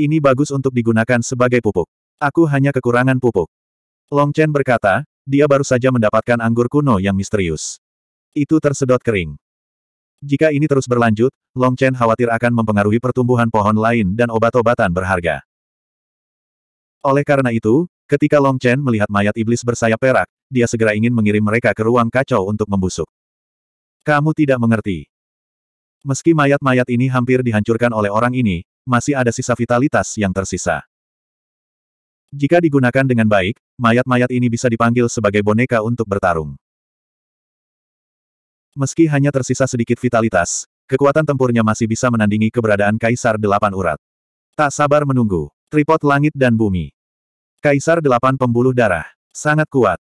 Ini bagus untuk digunakan sebagai pupuk. Aku hanya kekurangan pupuk. Long Chen berkata, dia baru saja mendapatkan anggur kuno yang misterius. Itu tersedot kering. Jika ini terus berlanjut, Long Chen khawatir akan mempengaruhi pertumbuhan pohon lain dan obat-obatan berharga. Oleh karena itu, Ketika Long Chen melihat mayat iblis bersayap perak, dia segera ingin mengirim mereka ke ruang kacau untuk membusuk. Kamu tidak mengerti. Meski mayat-mayat ini hampir dihancurkan oleh orang ini, masih ada sisa vitalitas yang tersisa. Jika digunakan dengan baik, mayat-mayat ini bisa dipanggil sebagai boneka untuk bertarung. Meski hanya tersisa sedikit vitalitas, kekuatan tempurnya masih bisa menandingi keberadaan Kaisar Delapan Urat. Tak sabar menunggu. Tripod langit dan bumi. Kaisar Delapan Pembuluh Darah. Sangat kuat.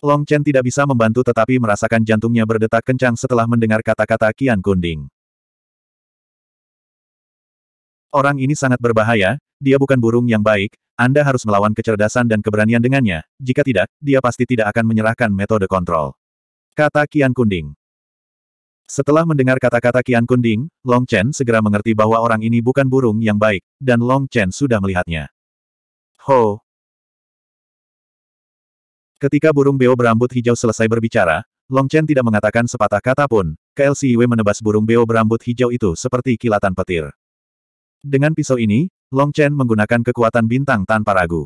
Long Chen tidak bisa membantu tetapi merasakan jantungnya berdetak kencang setelah mendengar kata-kata Kian Kunding. Orang ini sangat berbahaya, dia bukan burung yang baik, Anda harus melawan kecerdasan dan keberanian dengannya, jika tidak, dia pasti tidak akan menyerahkan metode kontrol. Kata Kian Kunding. Setelah mendengar kata-kata Kian Kunding, Long Chen segera mengerti bahwa orang ini bukan burung yang baik, dan Long Chen sudah melihatnya. Ho! Ketika burung beo berambut hijau selesai berbicara, Long Chen tidak mengatakan sepatah kata pun, KLCIW menebas burung beo berambut hijau itu seperti kilatan petir. Dengan pisau ini, Long Chen menggunakan kekuatan bintang tanpa ragu.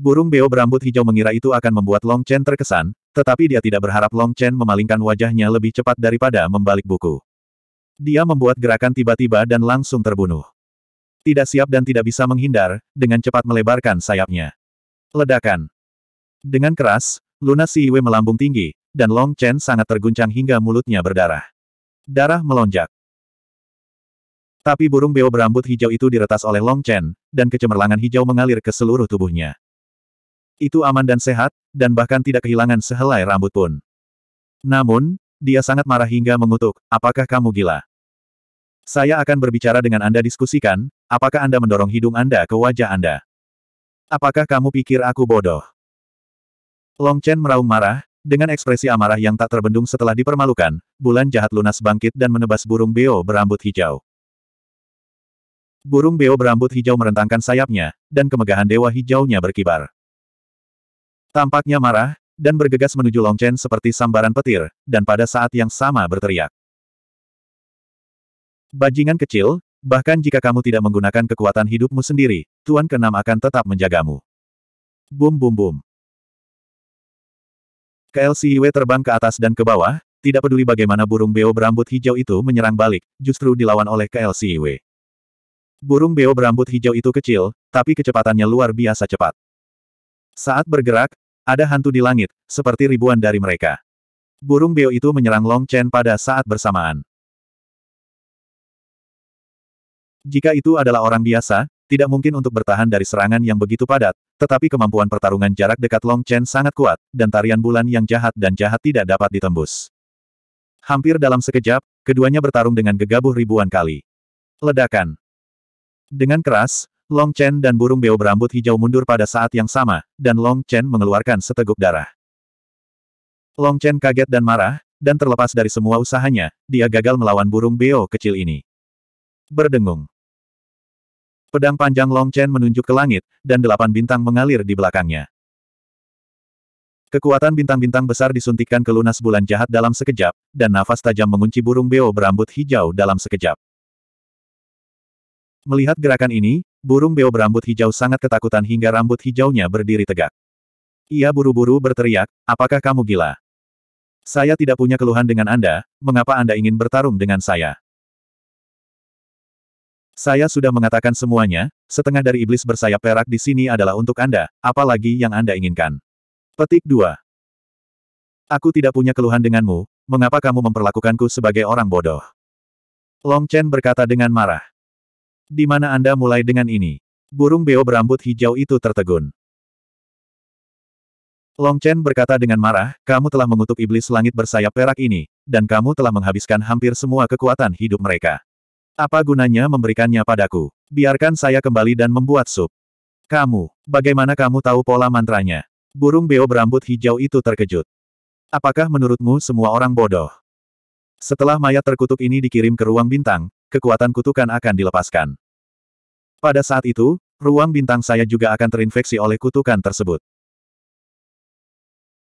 Burung beo berambut hijau mengira itu akan membuat Long Chen terkesan, tetapi dia tidak berharap Long Chen memalingkan wajahnya lebih cepat daripada membalik buku. Dia membuat gerakan tiba-tiba dan langsung terbunuh. Tidak siap dan tidak bisa menghindar, dengan cepat melebarkan sayapnya. Ledakan. Dengan keras, lunas Si Yue melambung tinggi, dan Long Chen sangat terguncang hingga mulutnya berdarah. Darah melonjak. Tapi burung beo berambut hijau itu diretas oleh Long Chen, dan kecemerlangan hijau mengalir ke seluruh tubuhnya. Itu aman dan sehat, dan bahkan tidak kehilangan sehelai rambut pun. Namun, dia sangat marah hingga mengutuk, apakah kamu gila? Saya akan berbicara dengan Anda diskusikan, apakah Anda mendorong hidung Anda ke wajah Anda? Apakah kamu pikir aku bodoh? Long Chen meraung marah, dengan ekspresi amarah yang tak terbendung setelah dipermalukan, bulan jahat lunas bangkit dan menebas burung beo berambut hijau. Burung beo berambut hijau merentangkan sayapnya, dan kemegahan dewa hijaunya berkibar. Tampaknya marah, dan bergegas menuju Long Chen seperti sambaran petir, dan pada saat yang sama berteriak. Bajingan kecil, bahkan jika kamu tidak menggunakan kekuatan hidupmu sendiri, Tuan Keenam akan tetap menjagamu. Bum bum bum. KLCIW terbang ke atas dan ke bawah, tidak peduli bagaimana burung beo berambut hijau itu menyerang balik, justru dilawan oleh KLCIW. Burung beo berambut hijau itu kecil, tapi kecepatannya luar biasa cepat. Saat bergerak, ada hantu di langit, seperti ribuan dari mereka. Burung beo itu menyerang Long Chen pada saat bersamaan. Jika itu adalah orang biasa, tidak mungkin untuk bertahan dari serangan yang begitu padat, tetapi kemampuan pertarungan jarak dekat Long Chen sangat kuat, dan tarian bulan yang jahat dan jahat tidak dapat ditembus. Hampir dalam sekejap, keduanya bertarung dengan gegabah ribuan kali. Ledakan. Dengan keras, Long Chen dan burung beo berambut hijau mundur pada saat yang sama, dan Long Chen mengeluarkan seteguk darah. Long Chen kaget dan marah, dan terlepas dari semua usahanya, dia gagal melawan burung beo kecil ini. Berdengung. Pedang panjang Long Chen menunjuk ke langit, dan delapan bintang mengalir di belakangnya. Kekuatan bintang-bintang besar disuntikkan ke lunas bulan jahat dalam sekejap, dan nafas tajam mengunci burung beo berambut hijau dalam sekejap. Melihat gerakan ini, burung beo berambut hijau sangat ketakutan hingga rambut hijaunya berdiri tegak. Ia buru-buru berteriak, apakah kamu gila? Saya tidak punya keluhan dengan Anda, mengapa Anda ingin bertarung dengan saya? Saya sudah mengatakan semuanya, setengah dari iblis bersayap perak di sini adalah untuk Anda, apalagi yang Anda inginkan. Petik 2. Aku tidak punya keluhan denganmu, mengapa kamu memperlakukanku sebagai orang bodoh? Long Chen berkata dengan marah. Di mana Anda mulai dengan ini? Burung beo berambut hijau itu tertegun. Long Chen berkata dengan marah, kamu telah mengutuk iblis langit bersayap perak ini, dan kamu telah menghabiskan hampir semua kekuatan hidup mereka. Apa gunanya memberikannya padaku? Biarkan saya kembali dan membuat sup. Kamu, bagaimana kamu tahu pola mantranya? Burung beo berambut hijau itu terkejut. Apakah menurutmu semua orang bodoh? Setelah mayat terkutuk ini dikirim ke ruang bintang, kekuatan kutukan akan dilepaskan. Pada saat itu, ruang bintang saya juga akan terinfeksi oleh kutukan tersebut.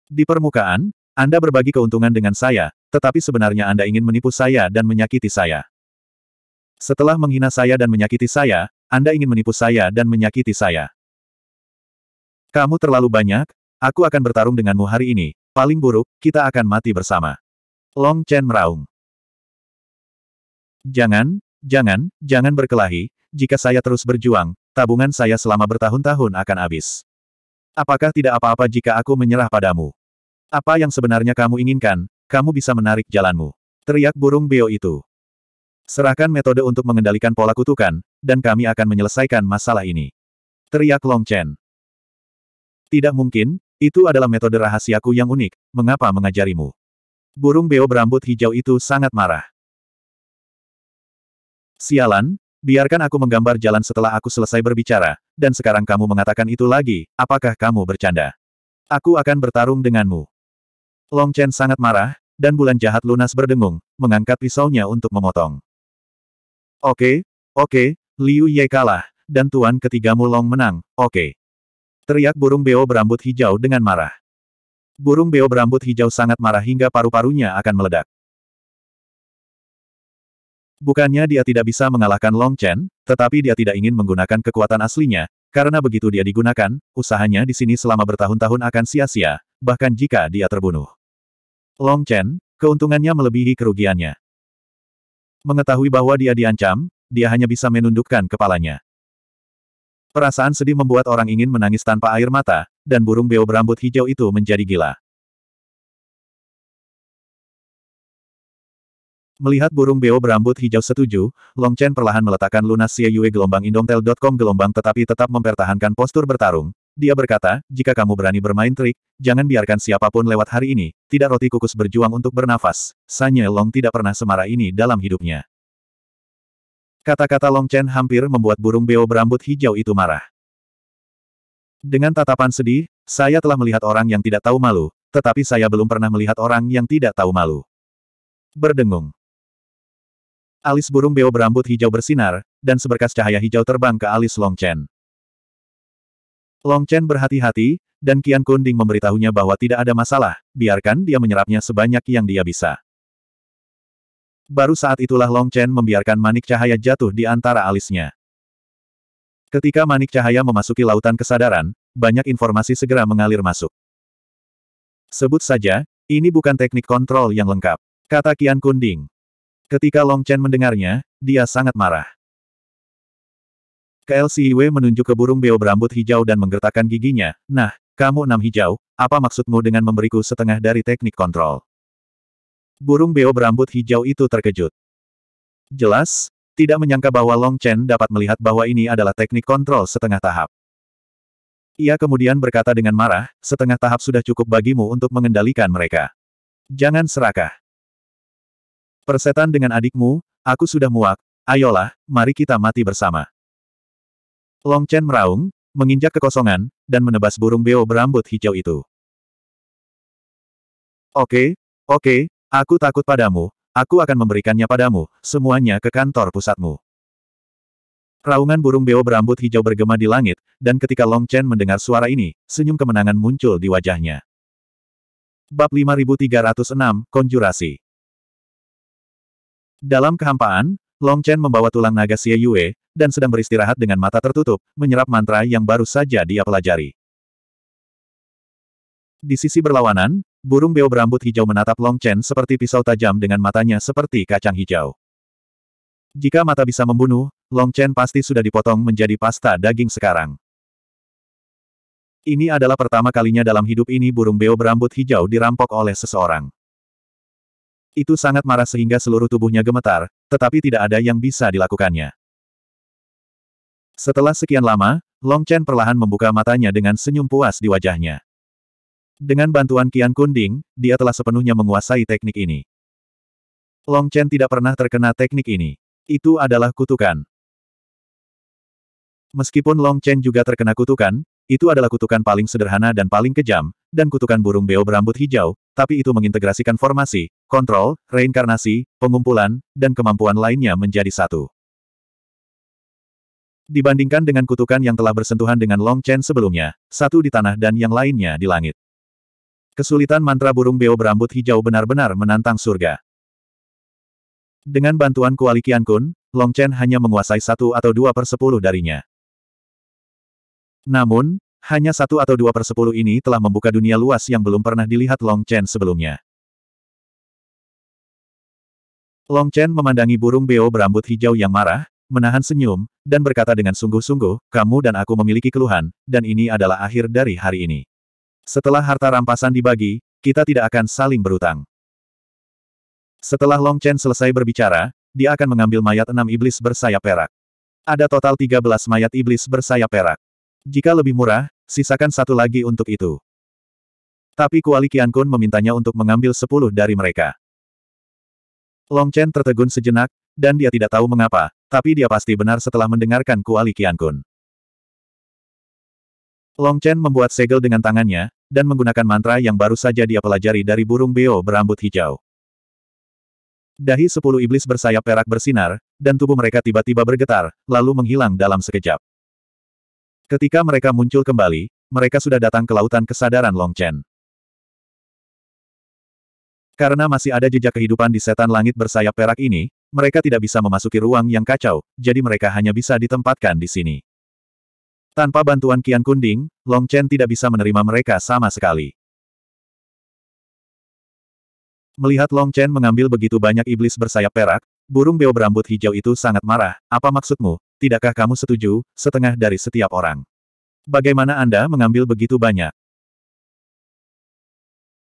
Di permukaan, Anda berbagi keuntungan dengan saya, tetapi sebenarnya Anda ingin menipu saya dan menyakiti saya. Setelah menghina saya dan menyakiti saya, Anda ingin menipu saya dan menyakiti saya. Kamu terlalu banyak, aku akan bertarung denganmu hari ini, paling buruk, kita akan mati bersama. Long Chen meraung. Jangan, jangan, jangan berkelahi, jika saya terus berjuang, tabungan saya selama bertahun-tahun akan habis. Apakah tidak apa-apa jika aku menyerah padamu? Apa yang sebenarnya kamu inginkan, kamu bisa menarik jalanmu. Teriak burung beo itu. Serahkan metode untuk mengendalikan pola kutukan, dan kami akan menyelesaikan masalah ini. Teriak Long Chen. Tidak mungkin, itu adalah metode rahasiaku yang unik, mengapa mengajarimu? Burung beo berambut hijau itu sangat marah. Sialan, biarkan aku menggambar jalan setelah aku selesai berbicara, dan sekarang kamu mengatakan itu lagi, apakah kamu bercanda? Aku akan bertarung denganmu. Long Chen sangat marah, dan bulan jahat lunas berdengung, mengangkat pisaunya untuk memotong. Oke, oke, Liu Ye kalah, dan tuan ketigamu Long menang, oke. Teriak burung beo berambut hijau dengan marah. Burung beo berambut hijau sangat marah hingga paru-parunya akan meledak. Bukannya dia tidak bisa mengalahkan Long Chen, tetapi dia tidak ingin menggunakan kekuatan aslinya, Karena begitu dia digunakan, usahanya di sini selama bertahun-tahun akan sia-sia, bahkan jika dia terbunuh. Long Chen, keuntungannya melebihi kerugiannya. Mengetahui bahwa dia diancam, dia hanya bisa menundukkan kepalanya. Perasaan sedih membuat orang ingin menangis tanpa air mata, dan burung beo berambut hijau itu menjadi gila. Melihat burung beo berambut hijau setuju, Long Chen perlahan meletakkan lunas Xie Yue gelombang indomtel.com gelombang tetapi tetap mempertahankan postur bertarung. Dia berkata, jika kamu berani bermain trik, jangan biarkan siapa pun lewat hari ini, tidak roti kukus berjuang untuk bernafas. Sanye Long tidak pernah semarah ini dalam hidupnya. Kata-kata Long Chen hampir membuat burung beo berambut hijau itu marah. Dengan tatapan sedih, saya telah melihat orang yang tidak tahu malu, tetapi saya belum pernah melihat orang yang tidak tahu malu. Berdengung. Alis burung beo berambut hijau bersinar, dan seberkas cahaya hijau terbang ke alis Long Chen. Long Chen berhati-hati, dan Qian Kunding memberitahunya bahwa tidak ada masalah, biarkan dia menyerapnya sebanyak yang dia bisa. Baru saat itulah Long Chen membiarkan manik cahaya jatuh di antara alisnya. Ketika manik cahaya memasuki lautan kesadaran, banyak informasi segera mengalir masuk. Sebut saja, ini bukan teknik kontrol yang lengkap, kata Qian Kunding. Ketika Long Chen mendengarnya, dia sangat marah. KLCIW menunjuk ke burung beo berambut hijau dan menggertakkan giginya. Nah, kamu enam hijau, apa maksudmu dengan memberiku setengah dari teknik kontrol? Burung beo berambut hijau itu terkejut. Jelas, tidak menyangka bahwa Long Chen dapat melihat bahwa ini adalah teknik kontrol setengah tahap. Ia kemudian berkata dengan marah, setengah tahap sudah cukup bagimu untuk mengendalikan mereka. Jangan serakah. Persetan dengan adikmu, aku sudah muak, ayolah, mari kita mati bersama. Long Chen meraung, menginjak kekosongan, dan menebas burung beo berambut hijau itu. Oke, oke, aku takut padamu, aku akan memberikannya padamu, semuanya ke kantor pusatmu. Raungan burung beo berambut hijau bergema di langit, dan ketika Long Chen mendengar suara ini, senyum kemenangan muncul di wajahnya. Bab 5306, Konjurasi dalam kehampaan, Long Chen membawa tulang naga Xie Yue, dan sedang beristirahat dengan mata tertutup, menyerap mantra yang baru saja dia pelajari. Di sisi berlawanan, burung beo berambut hijau menatap Long Chen seperti pisau tajam dengan matanya seperti kacang hijau. Jika mata bisa membunuh, Long Chen pasti sudah dipotong menjadi pasta daging sekarang. Ini adalah pertama kalinya dalam hidup ini burung beo berambut hijau dirampok oleh seseorang. Itu sangat marah sehingga seluruh tubuhnya gemetar, tetapi tidak ada yang bisa dilakukannya. Setelah sekian lama, Long Chen perlahan membuka matanya dengan senyum puas di wajahnya. Dengan bantuan Kian Kunding, dia telah sepenuhnya menguasai teknik ini. Long Chen tidak pernah terkena teknik ini. Itu adalah kutukan. Meskipun Long Chen juga terkena kutukan, itu adalah kutukan paling sederhana dan paling kejam, dan kutukan burung beo berambut hijau, tapi itu mengintegrasikan formasi, kontrol, reinkarnasi, pengumpulan, dan kemampuan lainnya menjadi satu. Dibandingkan dengan kutukan yang telah bersentuhan dengan Long Chen sebelumnya, satu di tanah dan yang lainnya di langit. Kesulitan mantra burung beo berambut hijau benar-benar menantang surga. Dengan bantuan Kuali Kun, Long Chen hanya menguasai satu atau dua per sepuluh darinya. Namun, hanya satu atau dua per sepuluh ini telah membuka dunia luas yang belum pernah dilihat Long Chen sebelumnya. Long Chen memandangi burung beo berambut hijau yang marah, menahan senyum, dan berkata dengan sungguh-sungguh, kamu dan aku memiliki keluhan, dan ini adalah akhir dari hari ini. Setelah harta rampasan dibagi, kita tidak akan saling berutang. Setelah Long Chen selesai berbicara, dia akan mengambil mayat enam iblis bersayap perak. Ada total 13 mayat iblis bersayap perak. Jika lebih murah, sisakan satu lagi untuk itu. Tapi Kuali Qian Kun memintanya untuk mengambil sepuluh dari mereka. Long Chen tertegun sejenak, dan dia tidak tahu mengapa, tapi dia pasti benar setelah mendengarkan Kuali Qian Kun. Long Chen membuat segel dengan tangannya, dan menggunakan mantra yang baru saja dia pelajari dari burung beo berambut hijau. Dahi sepuluh iblis bersayap perak bersinar, dan tubuh mereka tiba-tiba bergetar, lalu menghilang dalam sekejap. Ketika mereka muncul kembali, mereka sudah datang ke lautan kesadaran Long Chen. Karena masih ada jejak kehidupan di setan langit bersayap perak ini, mereka tidak bisa memasuki ruang yang kacau, jadi mereka hanya bisa ditempatkan di sini. Tanpa bantuan Kian Kunding, Long Chen tidak bisa menerima mereka sama sekali. Melihat Long Chen mengambil begitu banyak iblis bersayap perak, burung beo berambut hijau itu sangat marah. Apa maksudmu? Tidakkah kamu setuju, setengah dari setiap orang? Bagaimana Anda mengambil begitu banyak?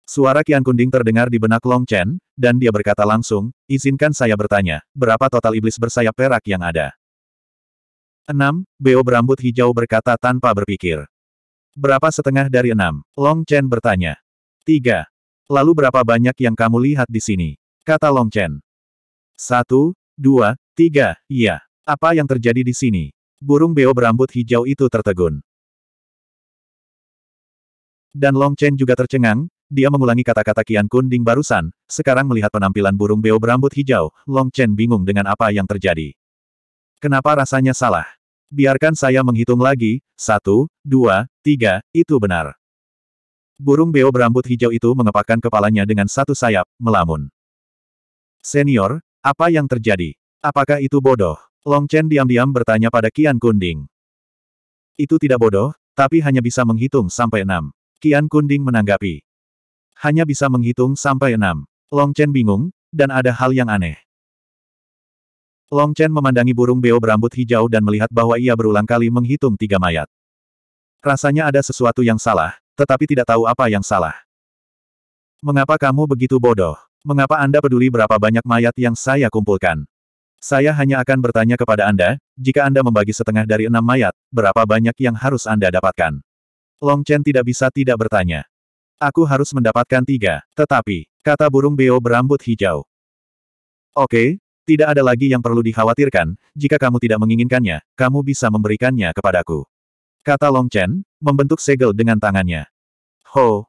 Suara Kian Kunding terdengar di benak Long Chen, dan dia berkata langsung, izinkan saya bertanya, berapa total iblis bersayap perak yang ada? Enam, Beo berambut hijau berkata tanpa berpikir. Berapa setengah dari enam? Long Chen bertanya. Tiga. Lalu berapa banyak yang kamu lihat di sini? Kata Long Chen. Satu, dua, tiga, iya. Apa yang terjadi di sini? Burung beo berambut hijau itu tertegun. Dan Long Chen juga tercengang, dia mengulangi kata-kata Kian Kunding barusan, sekarang melihat penampilan burung beo berambut hijau, Long Chen bingung dengan apa yang terjadi. Kenapa rasanya salah? Biarkan saya menghitung lagi, satu, dua, tiga, itu benar. Burung beo berambut hijau itu mengepakkan kepalanya dengan satu sayap, melamun. Senior, apa yang terjadi? Apakah itu bodoh? Long Chen diam-diam bertanya pada Kian Kunding. Itu tidak bodoh, tapi hanya bisa menghitung sampai enam. Kian Kunding menanggapi. Hanya bisa menghitung sampai enam. Long Chen bingung, dan ada hal yang aneh. Long Chen memandangi burung beo berambut hijau dan melihat bahwa ia berulang kali menghitung tiga mayat. Rasanya ada sesuatu yang salah, tetapi tidak tahu apa yang salah. Mengapa kamu begitu bodoh? Mengapa Anda peduli berapa banyak mayat yang saya kumpulkan? Saya hanya akan bertanya kepada Anda, jika Anda membagi setengah dari enam mayat, berapa banyak yang harus Anda dapatkan? Long Chen tidak bisa tidak bertanya. Aku harus mendapatkan tiga, tetapi, kata burung beo berambut hijau. Oke, tidak ada lagi yang perlu dikhawatirkan, jika kamu tidak menginginkannya, kamu bisa memberikannya kepadaku. Kata Long Chen, membentuk segel dengan tangannya. Ho!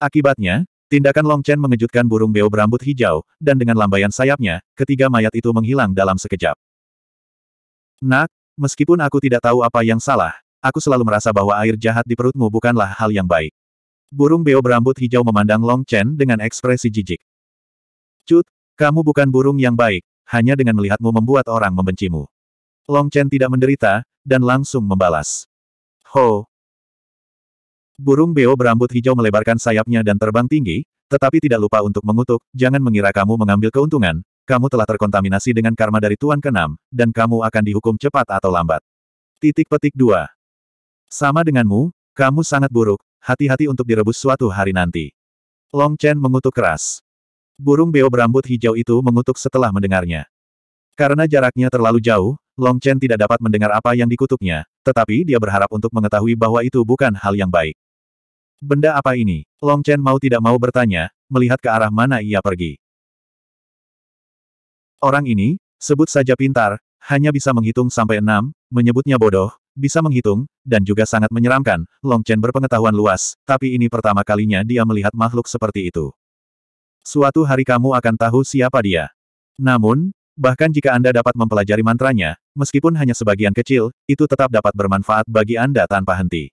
Akibatnya, tindakan Long Chen mengejutkan burung beo berambut hijau, dan dengan lambaian sayapnya, ketiga mayat itu menghilang dalam sekejap. Nak, meskipun aku tidak tahu apa yang salah, aku selalu merasa bahwa air jahat di perutmu bukanlah hal yang baik. Burung beo berambut hijau memandang Long Chen dengan ekspresi jijik. Cut, kamu bukan burung yang baik, hanya dengan melihatmu membuat orang membencimu. Long Chen tidak menderita, dan langsung membalas. Ho! Burung beo berambut hijau melebarkan sayapnya dan terbang tinggi, tetapi tidak lupa untuk mengutuk, jangan mengira kamu mengambil keuntungan, kamu telah terkontaminasi dengan karma dari Tuan Kenam, dan kamu akan dihukum cepat atau lambat. Titik petik 2. Sama denganmu, kamu sangat buruk, hati-hati untuk direbus suatu hari nanti. Long Chen mengutuk keras. Burung beo berambut hijau itu mengutuk setelah mendengarnya. Karena jaraknya terlalu jauh, Long Chen tidak dapat mendengar apa yang dikutuknya, tetapi dia berharap untuk mengetahui bahwa itu bukan hal yang baik. Benda apa ini? Long Chen mau tidak mau bertanya, melihat ke arah mana ia pergi. Orang ini, sebut saja pintar, hanya bisa menghitung sampai enam, menyebutnya bodoh, bisa menghitung, dan juga sangat menyeramkan. Long Chen berpengetahuan luas, tapi ini pertama kalinya dia melihat makhluk seperti itu. Suatu hari kamu akan tahu siapa dia. Namun, Bahkan jika Anda dapat mempelajari mantranya, meskipun hanya sebagian kecil, itu tetap dapat bermanfaat bagi Anda tanpa henti.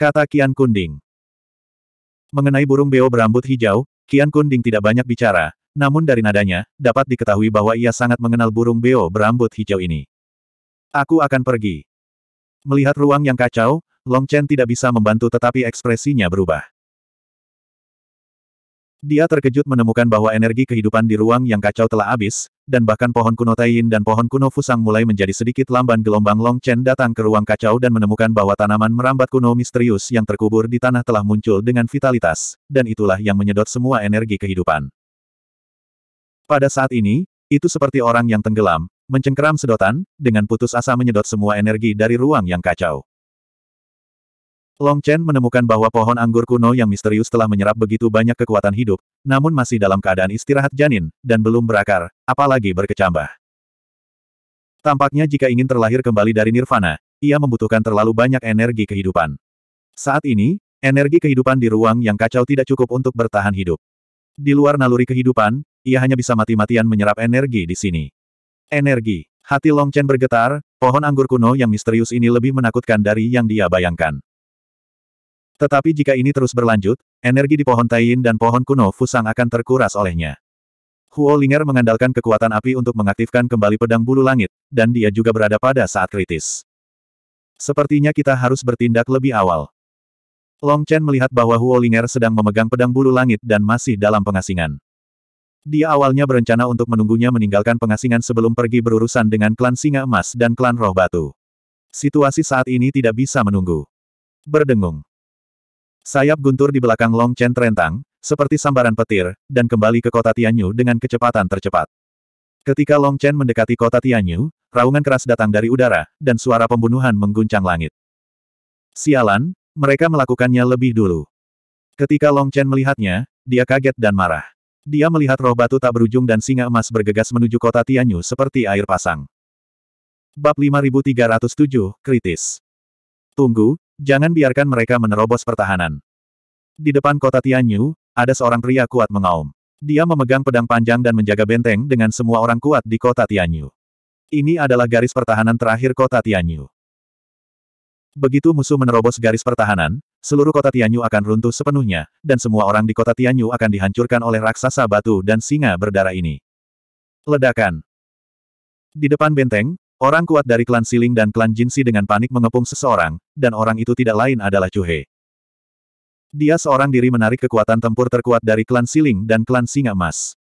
Kata Kian Kunding. Mengenai burung beo berambut hijau, Kian Kunding tidak banyak bicara, namun dari nadanya, dapat diketahui bahwa ia sangat mengenal burung beo berambut hijau ini. Aku akan pergi. Melihat ruang yang kacau, Long Chen tidak bisa membantu tetapi ekspresinya berubah. Dia terkejut menemukan bahwa energi kehidupan di ruang yang kacau telah habis, dan bahkan pohon kuno Taiyin dan pohon kuno Fusang mulai menjadi sedikit lamban gelombang Long Chen datang ke ruang kacau dan menemukan bahwa tanaman merambat kuno misterius yang terkubur di tanah telah muncul dengan vitalitas, dan itulah yang menyedot semua energi kehidupan. Pada saat ini, itu seperti orang yang tenggelam, mencengkeram sedotan, dengan putus asa menyedot semua energi dari ruang yang kacau. Long Chen menemukan bahwa pohon anggur kuno yang misterius telah menyerap begitu banyak kekuatan hidup, namun masih dalam keadaan istirahat janin, dan belum berakar, apalagi berkecambah. Tampaknya jika ingin terlahir kembali dari nirvana, ia membutuhkan terlalu banyak energi kehidupan. Saat ini, energi kehidupan di ruang yang kacau tidak cukup untuk bertahan hidup. Di luar naluri kehidupan, ia hanya bisa mati-matian menyerap energi di sini. Energi. Hati Long Chen bergetar, pohon anggur kuno yang misterius ini lebih menakutkan dari yang dia bayangkan. Tetapi jika ini terus berlanjut, energi di pohon Taiyin dan pohon kuno Fusang akan terkuras olehnya. Huo Linger mengandalkan kekuatan api untuk mengaktifkan kembali pedang bulu langit, dan dia juga berada pada saat kritis. Sepertinya kita harus bertindak lebih awal. Long Chen melihat bahwa Huo Linger sedang memegang pedang bulu langit dan masih dalam pengasingan. Dia awalnya berencana untuk menunggunya meninggalkan pengasingan sebelum pergi berurusan dengan klan Singa Emas dan klan Roh Batu. Situasi saat ini tidak bisa menunggu. Berdengung. Sayap guntur di belakang Long Chen terentang, seperti sambaran petir, dan kembali ke kota Tianyu dengan kecepatan tercepat. Ketika Long Chen mendekati kota Tianyu, raungan keras datang dari udara, dan suara pembunuhan mengguncang langit. Sialan, mereka melakukannya lebih dulu. Ketika Long Chen melihatnya, dia kaget dan marah. Dia melihat roh batu tak berujung dan singa emas bergegas menuju kota Tianyu seperti air pasang. Bab 5307, Kritis. Tunggu, jangan biarkan mereka menerobos pertahanan. Di depan kota Tianyu, ada seorang pria kuat mengaum. Dia memegang pedang panjang dan menjaga benteng dengan semua orang kuat di kota Tianyu. Ini adalah garis pertahanan terakhir kota Tianyu. Begitu musuh menerobos garis pertahanan, seluruh kota Tianyu akan runtuh sepenuhnya, dan semua orang di kota Tianyu akan dihancurkan oleh raksasa batu dan singa berdarah ini. Ledakan. Di depan benteng, orang kuat dari klan Siling dan klan Jinsi dengan panik mengepung seseorang, dan orang itu tidak lain adalah Chuhe. Dia seorang diri menarik kekuatan tempur terkuat dari klan Siling dan klan Singa Emas.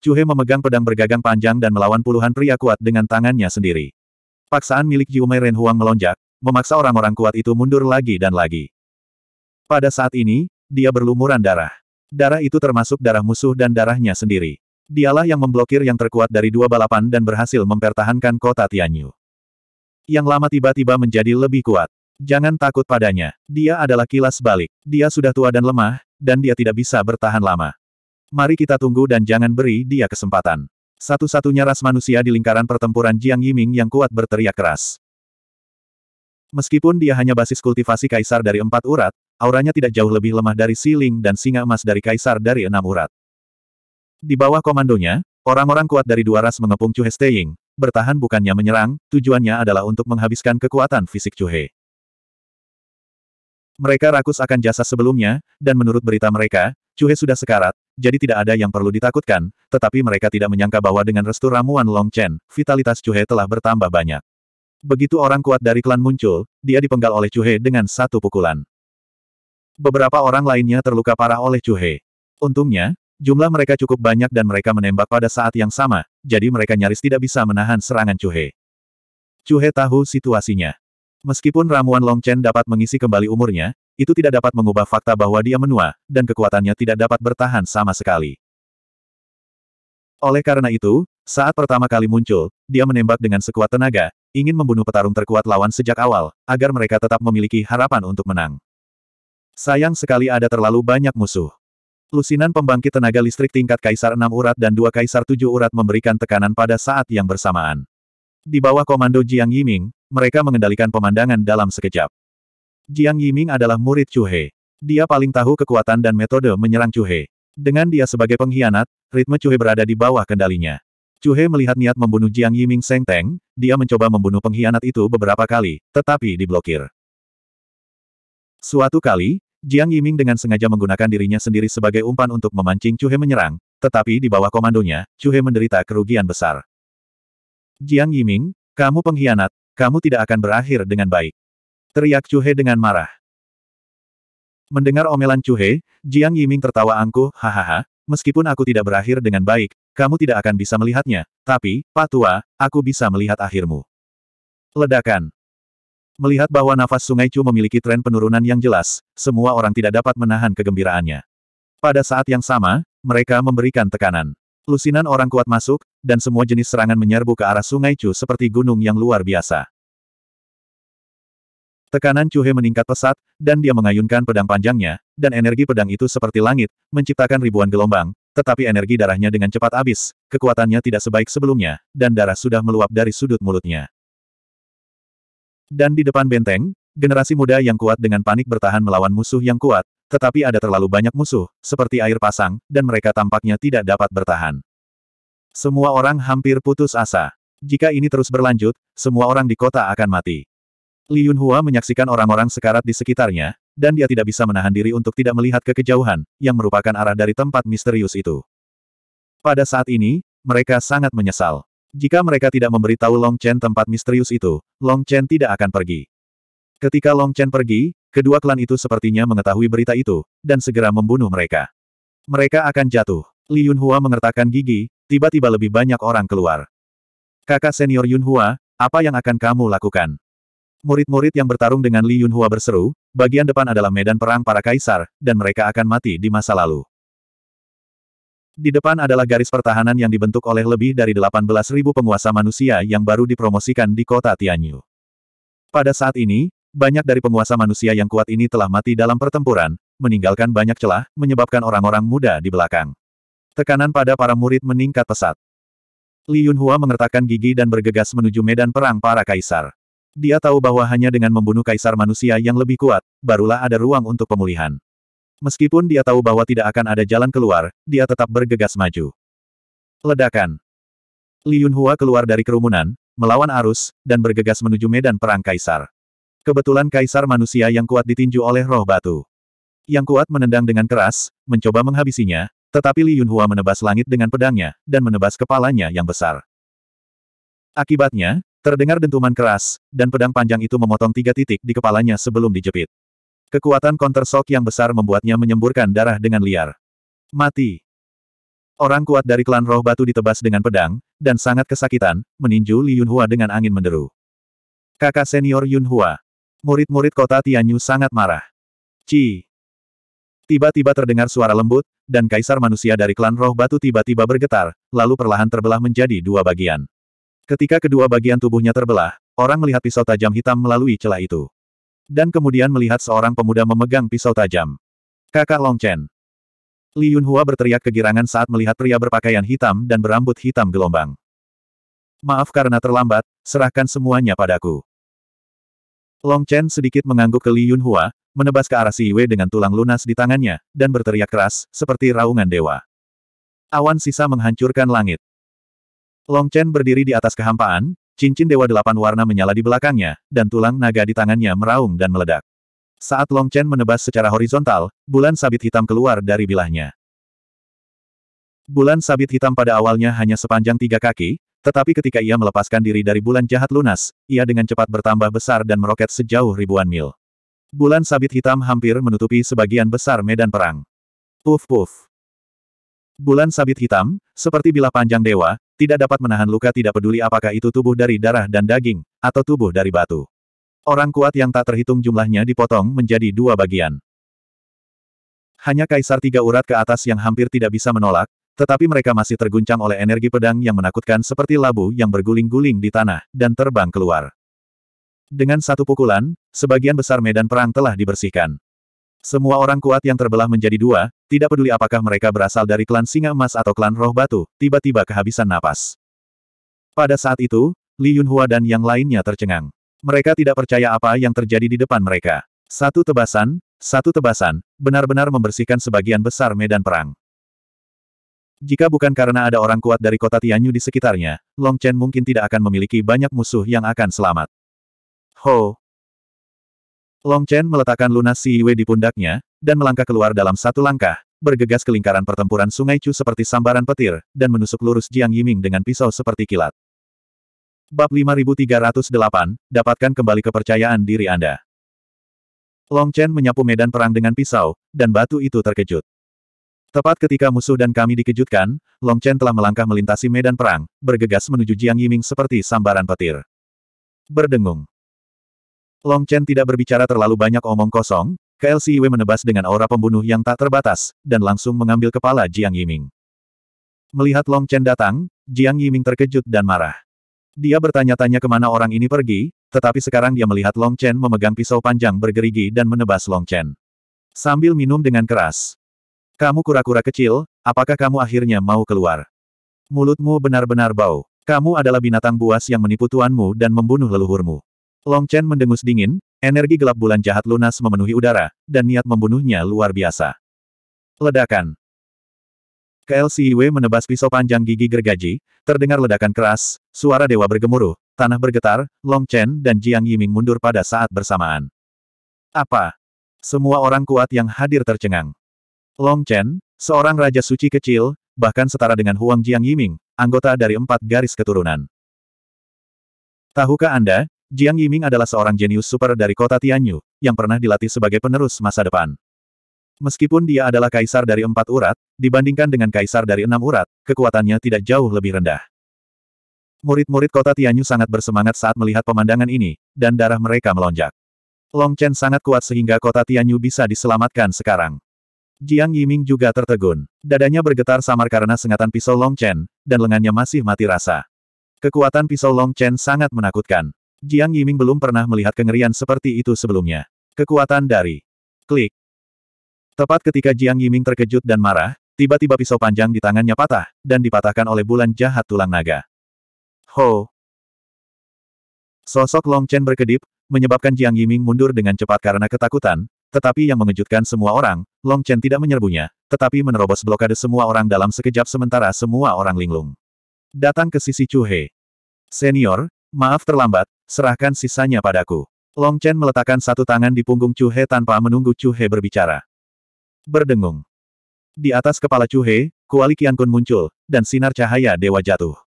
Chuhe memegang pedang bergagang panjang dan melawan puluhan pria kuat dengan tangannya sendiri. Paksaan milik Yumei Renhuang melonjak, memaksa orang-orang kuat itu mundur lagi dan lagi. Pada saat ini, dia berlumuran darah. Darah itu termasuk darah musuh dan darahnya sendiri. Dialah yang memblokir yang terkuat dari dua balapan dan berhasil mempertahankan kota Tianyu. Yang lama tiba-tiba menjadi lebih kuat. Jangan takut padanya. Dia adalah kilas balik. Dia sudah tua dan lemah, dan dia tidak bisa bertahan lama. Mari kita tunggu dan jangan beri dia kesempatan. Satu-satunya ras manusia di lingkaran pertempuran Jiang Yiming yang kuat berteriak keras. Meskipun dia hanya basis kultivasi kaisar dari empat urat, auranya tidak jauh lebih lemah dari Siling dan singa emas dari kaisar dari enam urat. Di bawah komandonya, orang-orang kuat dari dua ras mengepung Chu Steying, bertahan bukannya menyerang, tujuannya adalah untuk menghabiskan kekuatan fisik Chu He. Mereka rakus akan jasa sebelumnya, dan menurut berita mereka, Chu He sudah sekarat, jadi tidak ada yang perlu ditakutkan, tetapi mereka tidak menyangka bahwa dengan restu ramuan Long Chen, vitalitas Chu He telah bertambah banyak. Begitu orang kuat dari klan muncul, dia dipenggal oleh Chu He dengan satu pukulan. Beberapa orang lainnya terluka parah oleh Chuhe. Untungnya, jumlah mereka cukup banyak dan mereka menembak pada saat yang sama, jadi mereka nyaris tidak bisa menahan serangan Chuhe. Chuhe tahu situasinya. Meskipun ramuan Long Chen dapat mengisi kembali umurnya, itu tidak dapat mengubah fakta bahwa dia menua, dan kekuatannya tidak dapat bertahan sama sekali. Oleh karena itu, saat pertama kali muncul, dia menembak dengan sekuat tenaga, ingin membunuh petarung terkuat lawan sejak awal, agar mereka tetap memiliki harapan untuk menang. Sayang sekali ada terlalu banyak musuh. Lusinan pembangkit tenaga listrik tingkat Kaisar 6 urat dan dua Kaisar 7 urat memberikan tekanan pada saat yang bersamaan. Di bawah komando Jiang Yiming, mereka mengendalikan pemandangan dalam sekejap. Jiang Yiming adalah murid Chu He. Dia paling tahu kekuatan dan metode menyerang Chu He. Dengan dia sebagai pengkhianat, ritme Chu He berada di bawah kendalinya. Chu He melihat niat membunuh Jiang Yiming Seng Teng, dia mencoba membunuh pengkhianat itu beberapa kali, tetapi diblokir. Suatu kali, Jiang Yiming dengan sengaja menggunakan dirinya sendiri sebagai umpan untuk memancing Chu He menyerang, tetapi di bawah komandonya, Chu He menderita kerugian besar. Jiang Yiming, kamu pengkhianat, kamu tidak akan berakhir dengan baik. Teriak Chu He dengan marah. Mendengar omelan Chu He, Jiang Yiming tertawa angkuh, hahaha, meskipun aku tidak berakhir dengan baik, kamu tidak akan bisa melihatnya, tapi, Pak Tua, aku bisa melihat akhirmu. Ledakan. Melihat bahwa nafas Sungai Chu memiliki tren penurunan yang jelas, semua orang tidak dapat menahan kegembiraannya. Pada saat yang sama, mereka memberikan tekanan. Lusinan orang kuat masuk, dan semua jenis serangan menyerbu ke arah Sungai Chu seperti gunung yang luar biasa. Tekanan Chu He meningkat pesat, dan dia mengayunkan pedang panjangnya, dan energi pedang itu seperti langit, menciptakan ribuan gelombang, tetapi energi darahnya dengan cepat habis, kekuatannya tidak sebaik sebelumnya, dan darah sudah meluap dari sudut mulutnya. Dan di depan benteng, generasi muda yang kuat dengan panik bertahan melawan musuh yang kuat, tetapi ada terlalu banyak musuh, seperti air pasang, dan mereka tampaknya tidak dapat bertahan. Semua orang hampir putus asa. Jika ini terus berlanjut, semua orang di kota akan mati. Li Yunhua menyaksikan orang-orang sekarat di sekitarnya, dan dia tidak bisa menahan diri untuk tidak melihat ke kejauhan, yang merupakan arah dari tempat misterius itu. Pada saat ini, mereka sangat menyesal. Jika mereka tidak memberitahu Long Chen tempat misterius itu, Long Chen tidak akan pergi. Ketika Long Chen pergi, kedua klan itu sepertinya mengetahui berita itu, dan segera membunuh mereka. Mereka akan jatuh. Li Yunhua mengertakkan gigi, tiba-tiba lebih banyak orang keluar. Kakak senior Yunhua, apa yang akan kamu lakukan? Murid-murid yang bertarung dengan Li Yunhua berseru, bagian depan adalah medan perang para kaisar, dan mereka akan mati di masa lalu. Di depan adalah garis pertahanan yang dibentuk oleh lebih dari 18.000 penguasa manusia yang baru dipromosikan di kota Tianyu. Pada saat ini, banyak dari penguasa manusia yang kuat ini telah mati dalam pertempuran, meninggalkan banyak celah, menyebabkan orang-orang muda di belakang. Tekanan pada para murid meningkat pesat. Li Yunhua mengertakkan gigi dan bergegas menuju medan perang para kaisar. Dia tahu bahwa hanya dengan membunuh kaisar manusia yang lebih kuat, barulah ada ruang untuk pemulihan. Meskipun dia tahu bahwa tidak akan ada jalan keluar, dia tetap bergegas maju. Ledakan. Li Yunhua keluar dari kerumunan, melawan arus, dan bergegas menuju medan perang kaisar. Kebetulan kaisar manusia yang kuat ditinju oleh roh batu. Yang kuat menendang dengan keras, mencoba menghabisinya, tetapi Li Yunhua menebas langit dengan pedangnya, dan menebas kepalanya yang besar. Akibatnya, terdengar dentuman keras, dan pedang panjang itu memotong tiga titik di kepalanya sebelum dijepit. Kekuatan counter shock yang besar membuatnya menyemburkan darah dengan liar. Mati. Orang kuat dari klan roh batu ditebas dengan pedang, dan sangat kesakitan, meninju Li Yunhua dengan angin menderu. Kakak senior Yunhua. Murid-murid kota Tianyu sangat marah. Ci. Tiba-tiba terdengar suara lembut, dan kaisar manusia dari klan roh batu tiba-tiba bergetar, lalu perlahan terbelah menjadi dua bagian. Ketika kedua bagian tubuhnya terbelah, orang melihat pisau tajam hitam melalui celah itu. Dan kemudian melihat seorang pemuda memegang pisau tajam. Kakak Long Chen. Li Yunhua berteriak kegirangan saat melihat pria berpakaian hitam dan berambut hitam gelombang. Maaf karena terlambat, serahkan semuanya padaku. Long Chen sedikit mengangguk ke Li Yunhua, menebas ke arah Si Yue dengan tulang lunas di tangannya, dan berteriak keras, seperti raungan dewa. Awan sisa menghancurkan langit. Long Chen berdiri di atas kehampaan, Cincin Dewa Delapan Warna menyala di belakangnya, dan tulang naga di tangannya meraung dan meledak. Saat Long Chen menebas secara horizontal, bulan sabit hitam keluar dari bilahnya. Bulan sabit hitam pada awalnya hanya sepanjang tiga kaki, tetapi ketika ia melepaskan diri dari bulan jahat lunas, ia dengan cepat bertambah besar dan meroket sejauh ribuan mil. Bulan sabit hitam hampir menutupi sebagian besar medan perang. Puf puf. Bulan sabit hitam, seperti bilah panjang dewa, tidak dapat menahan luka tidak peduli apakah itu tubuh dari darah dan daging, atau tubuh dari batu. Orang kuat yang tak terhitung jumlahnya dipotong menjadi dua bagian. Hanya kaisar tiga urat ke atas yang hampir tidak bisa menolak, tetapi mereka masih terguncang oleh energi pedang yang menakutkan seperti labu yang berguling-guling di tanah, dan terbang keluar. Dengan satu pukulan, sebagian besar medan perang telah dibersihkan. Semua orang kuat yang terbelah menjadi dua, tidak peduli apakah mereka berasal dari klan singa emas atau klan roh batu, tiba-tiba kehabisan napas. Pada saat itu, Li Yunhua dan yang lainnya tercengang. Mereka tidak percaya apa yang terjadi di depan mereka. Satu tebasan, satu tebasan, benar-benar membersihkan sebagian besar medan perang. Jika bukan karena ada orang kuat dari kota Tianyu di sekitarnya, Long Chen mungkin tidak akan memiliki banyak musuh yang akan selamat. Ho, Long Chen meletakkan lunas Si Yue di pundaknya, dan melangkah keluar dalam satu langkah, bergegas ke lingkaran pertempuran Sungai Chu seperti sambaran petir, dan menusuk lurus Jiang Yiming dengan pisau seperti kilat. Bab 5308, dapatkan kembali kepercayaan diri Anda. Long Chen menyapu medan perang dengan pisau, dan batu itu terkejut. Tepat ketika musuh dan kami dikejutkan, Long Chen telah melangkah melintasi medan perang, bergegas menuju Jiang Yiming seperti sambaran petir. Berdengung. Long Chen tidak berbicara terlalu banyak omong kosong, KLCW menebas dengan aura pembunuh yang tak terbatas, dan langsung mengambil kepala Jiang Yiming. Melihat Long Chen datang, Jiang Yiming terkejut dan marah. Dia bertanya-tanya ke mana orang ini pergi, tetapi sekarang dia melihat Long Chen memegang pisau panjang bergerigi dan menebas Long Chen. Sambil minum dengan keras. Kamu kura-kura kecil, apakah kamu akhirnya mau keluar? Mulutmu benar-benar bau. Kamu adalah binatang buas yang menipu tuanmu dan membunuh leluhurmu. Long Chen mendengus dingin, energi gelap bulan jahat lunas memenuhi udara, dan niat membunuhnya luar biasa. Ledakan. KLCW menebas pisau panjang gigi gergaji, terdengar ledakan keras, suara dewa bergemuruh, tanah bergetar, Long Chen dan Jiang Yiming mundur pada saat bersamaan. Apa? Semua orang kuat yang hadir tercengang. Long Chen, seorang raja suci kecil, bahkan setara dengan Huang Jiang Yiming, anggota dari empat garis keturunan. Tahukah Anda, Jiang Yiming adalah seorang jenius super dari kota Tianyu, yang pernah dilatih sebagai penerus masa depan. Meskipun dia adalah kaisar dari empat urat, dibandingkan dengan kaisar dari enam urat, kekuatannya tidak jauh lebih rendah. Murid-murid kota Tianyu sangat bersemangat saat melihat pemandangan ini, dan darah mereka melonjak. Long Chen sangat kuat sehingga kota Tianyu bisa diselamatkan sekarang. Jiang Yiming juga tertegun. Dadanya bergetar samar karena sengatan pisau Long Chen, dan lengannya masih mati rasa. Kekuatan pisau Long Chen sangat menakutkan. Jiang Yiming belum pernah melihat kengerian seperti itu sebelumnya. Kekuatan dari klik. Tepat ketika Jiang Yiming terkejut dan marah, tiba-tiba pisau panjang di tangannya patah, dan dipatahkan oleh bulan jahat tulang naga. Ho! Sosok Long Chen berkedip, menyebabkan Jiang Yiming mundur dengan cepat karena ketakutan, tetapi yang mengejutkan semua orang, Long Chen tidak menyerbunya, tetapi menerobos blokade semua orang dalam sekejap sementara semua orang linglung. Datang ke sisi Chu He. Senior, maaf terlambat, Serahkan sisanya padaku. Long Chen meletakkan satu tangan di punggung Chu He tanpa menunggu Chu He berbicara. Berdengung. Di atas kepala Chu He, kuali Qian Kun muncul, dan sinar cahaya dewa jatuh.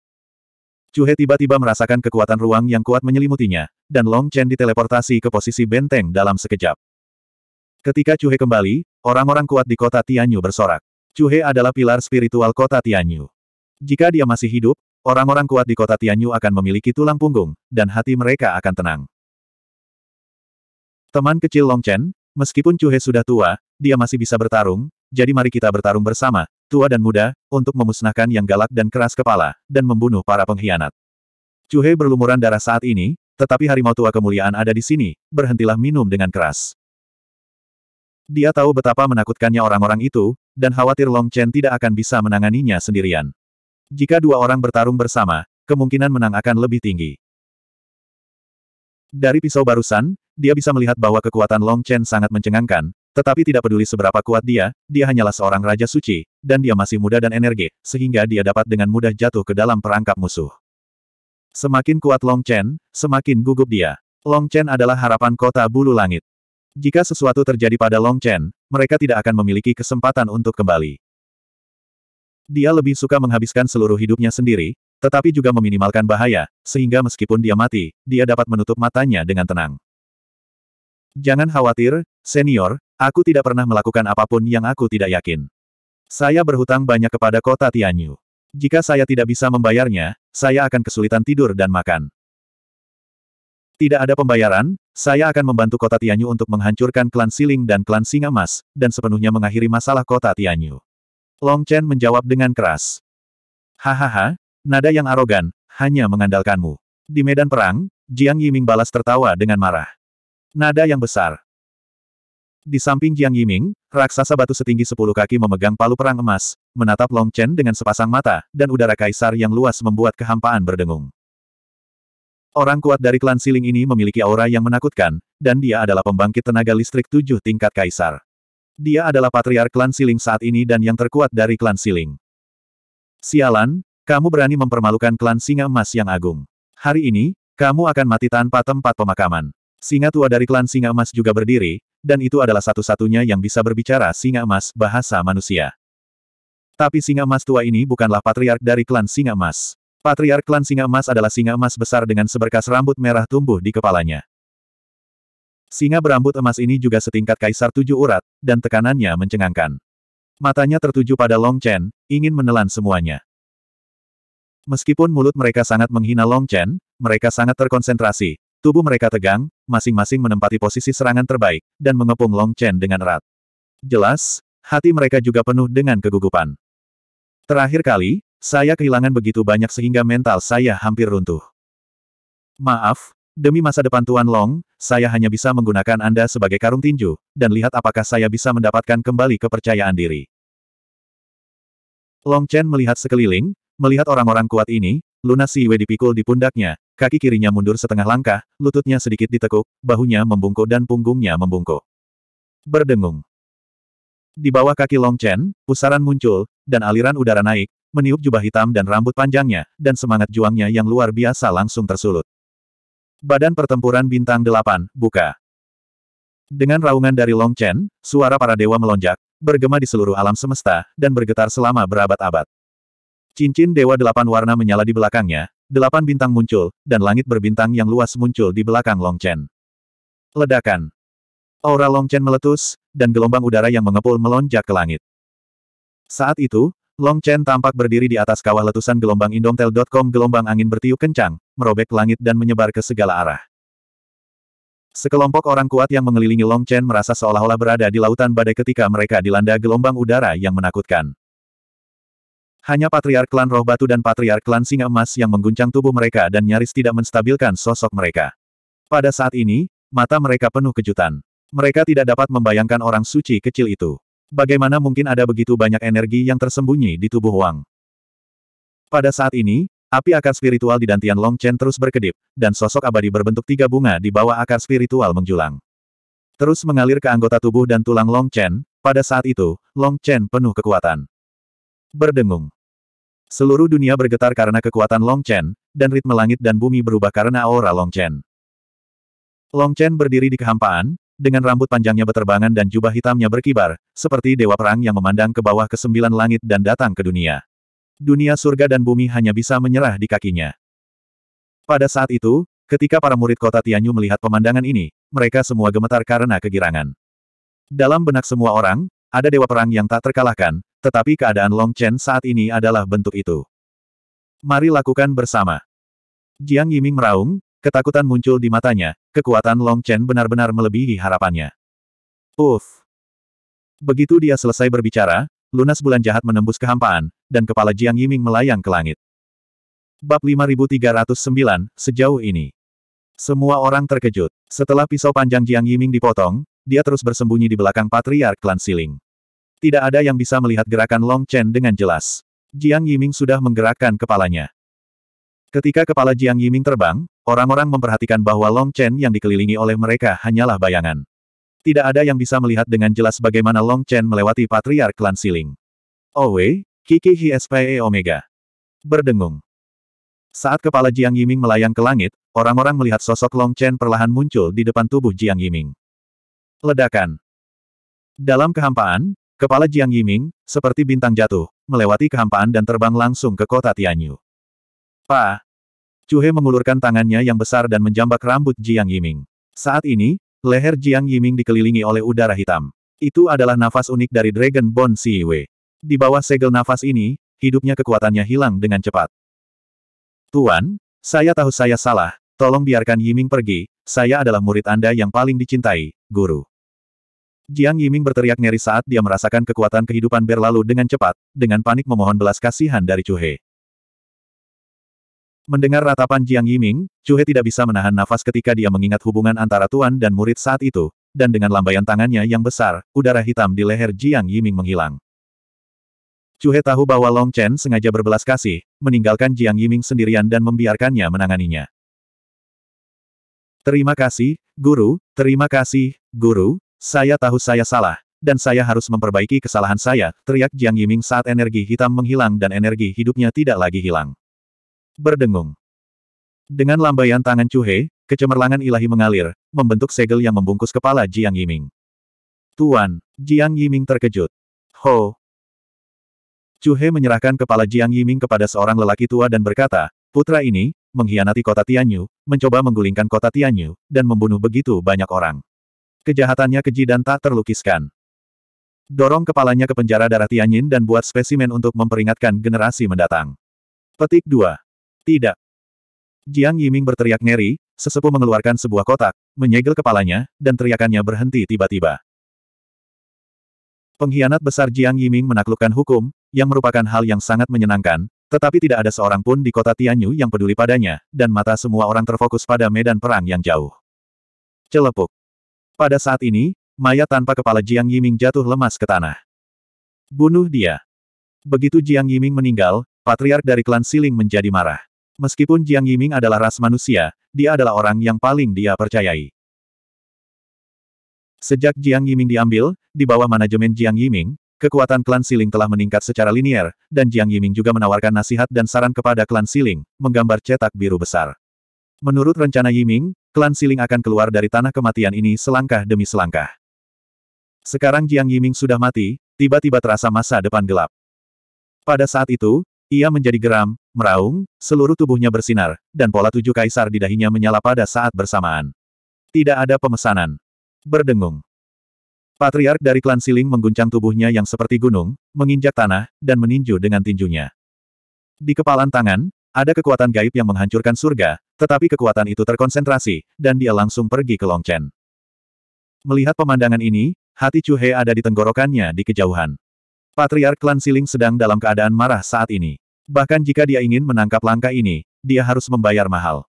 Chu He tiba-tiba merasakan kekuatan ruang yang kuat menyelimutinya, dan Long Chen diteleportasi ke posisi benteng dalam sekejap. Ketika Chu He kembali, orang-orang kuat di kota Tianyu bersorak. Chu He adalah pilar spiritual kota Tianyu. Jika dia masih hidup, Orang-orang kuat di kota Tianyu akan memiliki tulang punggung, dan hati mereka akan tenang. Teman kecil Long Chen, meskipun Chu He sudah tua, dia masih bisa bertarung, jadi mari kita bertarung bersama, tua dan muda, untuk memusnahkan yang galak dan keras kepala, dan membunuh para pengkhianat. Chu He berlumuran darah saat ini, tetapi harimau tua kemuliaan ada di sini, berhentilah minum dengan keras. Dia tahu betapa menakutkannya orang-orang itu, dan khawatir Long Chen tidak akan bisa menanganinya sendirian. Jika dua orang bertarung bersama, kemungkinan menang akan lebih tinggi. Dari pisau barusan, dia bisa melihat bahwa kekuatan Long Chen sangat mencengangkan, tetapi tidak peduli seberapa kuat dia, dia hanyalah seorang raja suci, dan dia masih muda dan energi, sehingga dia dapat dengan mudah jatuh ke dalam perangkap musuh. Semakin kuat Long Chen, semakin gugup dia. Long Chen adalah harapan kota bulu langit. Jika sesuatu terjadi pada Long Chen, mereka tidak akan memiliki kesempatan untuk kembali. Dia lebih suka menghabiskan seluruh hidupnya sendiri, tetapi juga meminimalkan bahaya, sehingga meskipun dia mati, dia dapat menutup matanya dengan tenang. Jangan khawatir, senior, aku tidak pernah melakukan apa pun yang aku tidak yakin. Saya berhutang banyak kepada kota Tianyu. Jika saya tidak bisa membayarnya, saya akan kesulitan tidur dan makan. Tidak ada pembayaran, saya akan membantu kota Tianyu untuk menghancurkan klan Siling dan klan Singa Emas, dan sepenuhnya mengakhiri masalah kota Tianyu. Long Chen menjawab dengan keras. Hahaha, nada yang arogan, hanya mengandalkanmu. Di medan perang, Jiang Yiming balas tertawa dengan marah. Nada yang besar. Di samping Jiang Yiming, raksasa batu setinggi sepuluh kaki memegang palu perang emas, menatap Long Chen dengan sepasang mata, dan udara kaisar yang luas membuat kehampaan berdengung. Orang kuat dari klan Siling ini memiliki aura yang menakutkan, dan dia adalah pembangkit tenaga listrik tujuh tingkat kaisar. Dia adalah patriark klan Siling saat ini dan yang terkuat dari klan Siling. Sialan, kamu berani mempermalukan klan Singa Emas yang agung. Hari ini, kamu akan mati tanpa tempat pemakaman. Singa tua dari klan Singa Emas juga berdiri, dan itu adalah satu-satunya yang bisa berbicara Singa Emas bahasa manusia. Tapi Singa Emas tua ini bukanlah patriark dari klan Singa Emas. Patriark klan Singa Emas adalah singa emas besar dengan seberkas rambut merah tumbuh di kepalanya. Singa berambut emas ini juga setingkat kaisar tujuh urat, dan tekanannya mencengangkan. Matanya tertuju pada Long Chen, ingin menelan semuanya. Meskipun mulut mereka sangat menghina Long Chen, mereka sangat terkonsentrasi. Tubuh mereka tegang, masing-masing menempati posisi serangan terbaik, dan mengepung Long Chen dengan erat. Jelas, hati mereka juga penuh dengan kegugupan. Terakhir kali, saya kehilangan begitu banyak sehingga mental saya hampir runtuh. Maaf, Demi masa depan Tuan Long, saya hanya bisa menggunakan Anda sebagai karung tinju, dan lihat apakah saya bisa mendapatkan kembali kepercayaan diri. Long Chen melihat sekeliling, melihat orang-orang kuat ini, lunas Siwe dipikul di pundaknya, kaki kirinya mundur setengah langkah, lututnya sedikit ditekuk, bahunya membungkuk dan punggungnya membungkuk. Berdengung. Di bawah kaki Long Chen, pusaran muncul, dan aliran udara naik, meniup jubah hitam dan rambut panjangnya, dan semangat juangnya yang luar biasa langsung tersulut. Badan Pertempuran Bintang Delapan, buka. Dengan raungan dari Long Chen, suara para dewa melonjak, bergema di seluruh alam semesta, dan bergetar selama berabad-abad. Cincin Dewa Delapan Warna menyala di belakangnya, delapan bintang muncul, dan langit berbintang yang luas muncul di belakang Long Chen. Ledakan. Aura Long Chen meletus, dan gelombang udara yang mengepul melonjak ke langit. Saat itu, Long Chen tampak berdiri di atas kawah letusan gelombang indomtel.com gelombang angin bertiup kencang, merobek langit dan menyebar ke segala arah. Sekelompok orang kuat yang mengelilingi Long Chen merasa seolah-olah berada di lautan badai ketika mereka dilanda gelombang udara yang menakutkan. Hanya Patriark Klan Roh Batu dan Patriark Klan Singa Emas yang mengguncang tubuh mereka dan nyaris tidak menstabilkan sosok mereka. Pada saat ini, mata mereka penuh kejutan. Mereka tidak dapat membayangkan orang suci kecil itu. Bagaimana mungkin ada begitu banyak energi yang tersembunyi di tubuh Wang? Pada saat ini, api akar spiritual di dantian Long Chen terus berkedip, dan sosok abadi berbentuk tiga bunga di bawah akar spiritual menjulang. Terus mengalir ke anggota tubuh dan tulang Long Chen, pada saat itu, Long Chen penuh kekuatan. Berdengung. Seluruh dunia bergetar karena kekuatan Long Chen, dan ritme langit dan bumi berubah karena aura Long Chen. Long Chen berdiri di kehampaan, dengan rambut panjangnya beterbangan dan jubah hitamnya berkibar, seperti dewa perang yang memandang ke bawah ke sembilan langit dan datang ke dunia. Dunia surga dan bumi hanya bisa menyerah di kakinya. Pada saat itu, ketika para murid kota Tianyu melihat pemandangan ini, mereka semua gemetar karena kegirangan. Dalam benak semua orang, ada dewa perang yang tak terkalahkan, tetapi keadaan Long Chen saat ini adalah bentuk itu. Mari lakukan bersama. Jiang Yiming meraung, Ketakutan muncul di matanya, kekuatan Long Chen benar-benar melebihi harapannya. Uff! Begitu dia selesai berbicara, lunas bulan jahat menembus kehampaan, dan kepala Jiang Yiming melayang ke langit. Bab 5309, sejauh ini. Semua orang terkejut. Setelah pisau panjang Jiang Yiming dipotong, dia terus bersembunyi di belakang Patriark Klan Siling. Tidak ada yang bisa melihat gerakan Long Chen dengan jelas. Jiang Yiming sudah menggerakkan kepalanya. Ketika kepala Jiang Yiming terbang, orang-orang memperhatikan bahwa Long Chen yang dikelilingi oleh mereka hanyalah bayangan. Tidak ada yang bisa melihat dengan jelas bagaimana Long Chen melewati Patriark Klan Siling. Owe, Kiki Hispe Omega. Berdengung. Saat kepala Jiang Yiming melayang ke langit, orang-orang melihat sosok Long Chen perlahan muncul di depan tubuh Jiang Yiming. Ledakan. Dalam kehampaan, kepala Jiang Yiming, seperti bintang jatuh, melewati kehampaan dan terbang langsung ke kota Tianyu. Pa. Cuhe mengulurkan tangannya yang besar dan menjambak rambut Jiang Yiming. Saat ini, leher Jiang Yiming dikelilingi oleh udara hitam. Itu adalah nafas unik dari Dragon Bone Siwe. Di bawah segel nafas ini, hidupnya kekuatannya hilang dengan cepat. Tuan, saya tahu saya salah, tolong biarkan Yiming pergi, saya adalah murid Anda yang paling dicintai, guru. Jiang Yiming berteriak ngeri saat dia merasakan kekuatan kehidupan berlalu dengan cepat, dengan panik memohon belas kasihan dari Cuhe. Mendengar ratapan Jiang Yiming, Cuhe tidak bisa menahan nafas ketika dia mengingat hubungan antara tuan dan murid saat itu, dan dengan lambaian tangannya yang besar, udara hitam di leher Jiang Yiming menghilang. Cuhe tahu bahwa Long Chen sengaja berbelas kasih, meninggalkan Jiang Yiming sendirian dan membiarkannya menanganinya. Terima kasih, Guru, terima kasih, Guru, saya tahu saya salah, dan saya harus memperbaiki kesalahan saya, teriak Jiang Yiming saat energi hitam menghilang dan energi hidupnya tidak lagi hilang. Berdengung. Dengan lambaian tangan Cuhe, kecemerlangan ilahi mengalir, membentuk segel yang membungkus kepala Jiang Yiming. Tuan, Jiang Yiming terkejut. Ho! Cuhe menyerahkan kepala Jiang Yiming kepada seorang lelaki tua dan berkata, putra ini, mengkhianati kota Tianyu, mencoba menggulingkan kota Tianyu, dan membunuh begitu banyak orang. Kejahatannya keji dan tak terlukiskan. Dorong kepalanya ke penjara darah Tianyin dan buat spesimen untuk memperingatkan generasi mendatang. Petik 2. Tidak. Jiang Yiming berteriak ngeri, sesepuh mengeluarkan sebuah kotak, menyegel kepalanya, dan teriakannya berhenti tiba-tiba. Pengkhianat besar Jiang Yiming menaklukkan hukum, yang merupakan hal yang sangat menyenangkan, tetapi tidak ada seorang pun di kota Tianyu yang peduli padanya, dan mata semua orang terfokus pada medan perang yang jauh. Celepuk. Pada saat ini, mayat tanpa kepala Jiang Yiming jatuh lemas ke tanah. Bunuh dia. Begitu Jiang Yiming meninggal, patriark dari klan Siling menjadi marah. Meskipun Jiang Yiming adalah ras manusia, dia adalah orang yang paling dia percayai. Sejak Jiang Yiming diambil, di bawah manajemen Jiang Yiming, kekuatan klan Siling telah meningkat secara linier, dan Jiang Yiming juga menawarkan nasihat dan saran kepada klan Siling, menggambar cetak biru besar. Menurut rencana Yiming, klan Siling akan keluar dari tanah kematian ini selangkah demi selangkah. Sekarang Jiang Yiming sudah mati, tiba-tiba terasa masa depan gelap. Pada saat itu, ia menjadi geram, meraung, seluruh tubuhnya bersinar, dan pola tujuh kaisar di dahinya menyala pada saat bersamaan. Tidak ada pemesanan. Berdengung. Patriark dari klan Siling mengguncang tubuhnya yang seperti gunung, menginjak tanah, dan meninju dengan tinjunya. Di kepalan tangan, ada kekuatan gaib yang menghancurkan surga, tetapi kekuatan itu terkonsentrasi, dan dia langsung pergi ke Long Chen. Melihat pemandangan ini, hati Chu He ada di tenggorokannya di kejauhan. Patriark klan Siling sedang dalam keadaan marah saat ini. Bahkan jika dia ingin menangkap langkah ini, dia harus membayar mahal.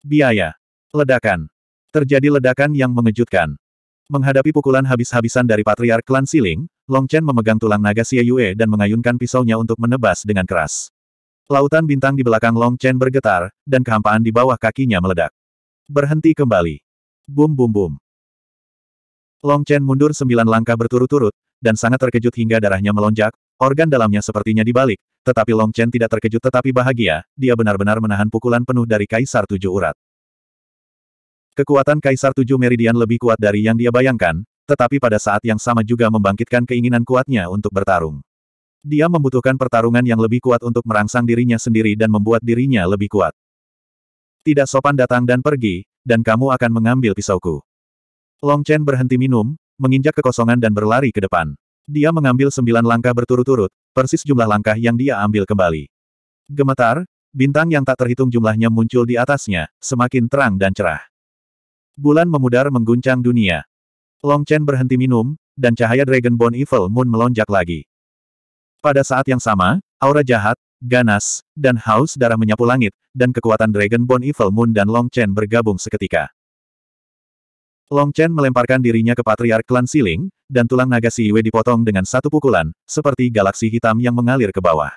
Biaya. Ledakan. Terjadi ledakan yang mengejutkan. Menghadapi pukulan habis-habisan dari Patriark klan Siling, Long Chen memegang tulang naga Xie Yue dan mengayunkan pisaunya untuk menebas dengan keras. Lautan bintang di belakang Long Chen bergetar, dan kehampaan di bawah kakinya meledak. Berhenti kembali. Bum bum bum. Long Chen mundur sembilan langkah berturut-turut, dan sangat terkejut hingga darahnya melonjak, organ dalamnya sepertinya dibalik, tetapi Long Chen tidak terkejut tetapi bahagia, dia benar-benar menahan pukulan penuh dari Kaisar Tujuh Urat. Kekuatan Kaisar Tujuh Meridian lebih kuat dari yang dia bayangkan, tetapi pada saat yang sama juga membangkitkan keinginan kuatnya untuk bertarung. Dia membutuhkan pertarungan yang lebih kuat untuk merangsang dirinya sendiri dan membuat dirinya lebih kuat. Tidak sopan datang dan pergi, dan kamu akan mengambil pisauku. Long Chen berhenti minum, menginjak kekosongan dan berlari ke depan. Dia mengambil sembilan langkah berturut-turut, persis jumlah langkah yang dia ambil kembali. Gemetar, bintang yang tak terhitung jumlahnya muncul di atasnya, semakin terang dan cerah. Bulan memudar mengguncang dunia. Long Chen berhenti minum, dan cahaya Dragonborn Evil Moon melonjak lagi. Pada saat yang sama, aura jahat, ganas, dan haus darah menyapu langit, dan kekuatan Dragonborn Evil Moon dan Long Chen bergabung seketika. Long Chen melemparkan dirinya ke Patriark Klan Siling, dan tulang naga Siwe dipotong dengan satu pukulan, seperti galaksi hitam yang mengalir ke bawah.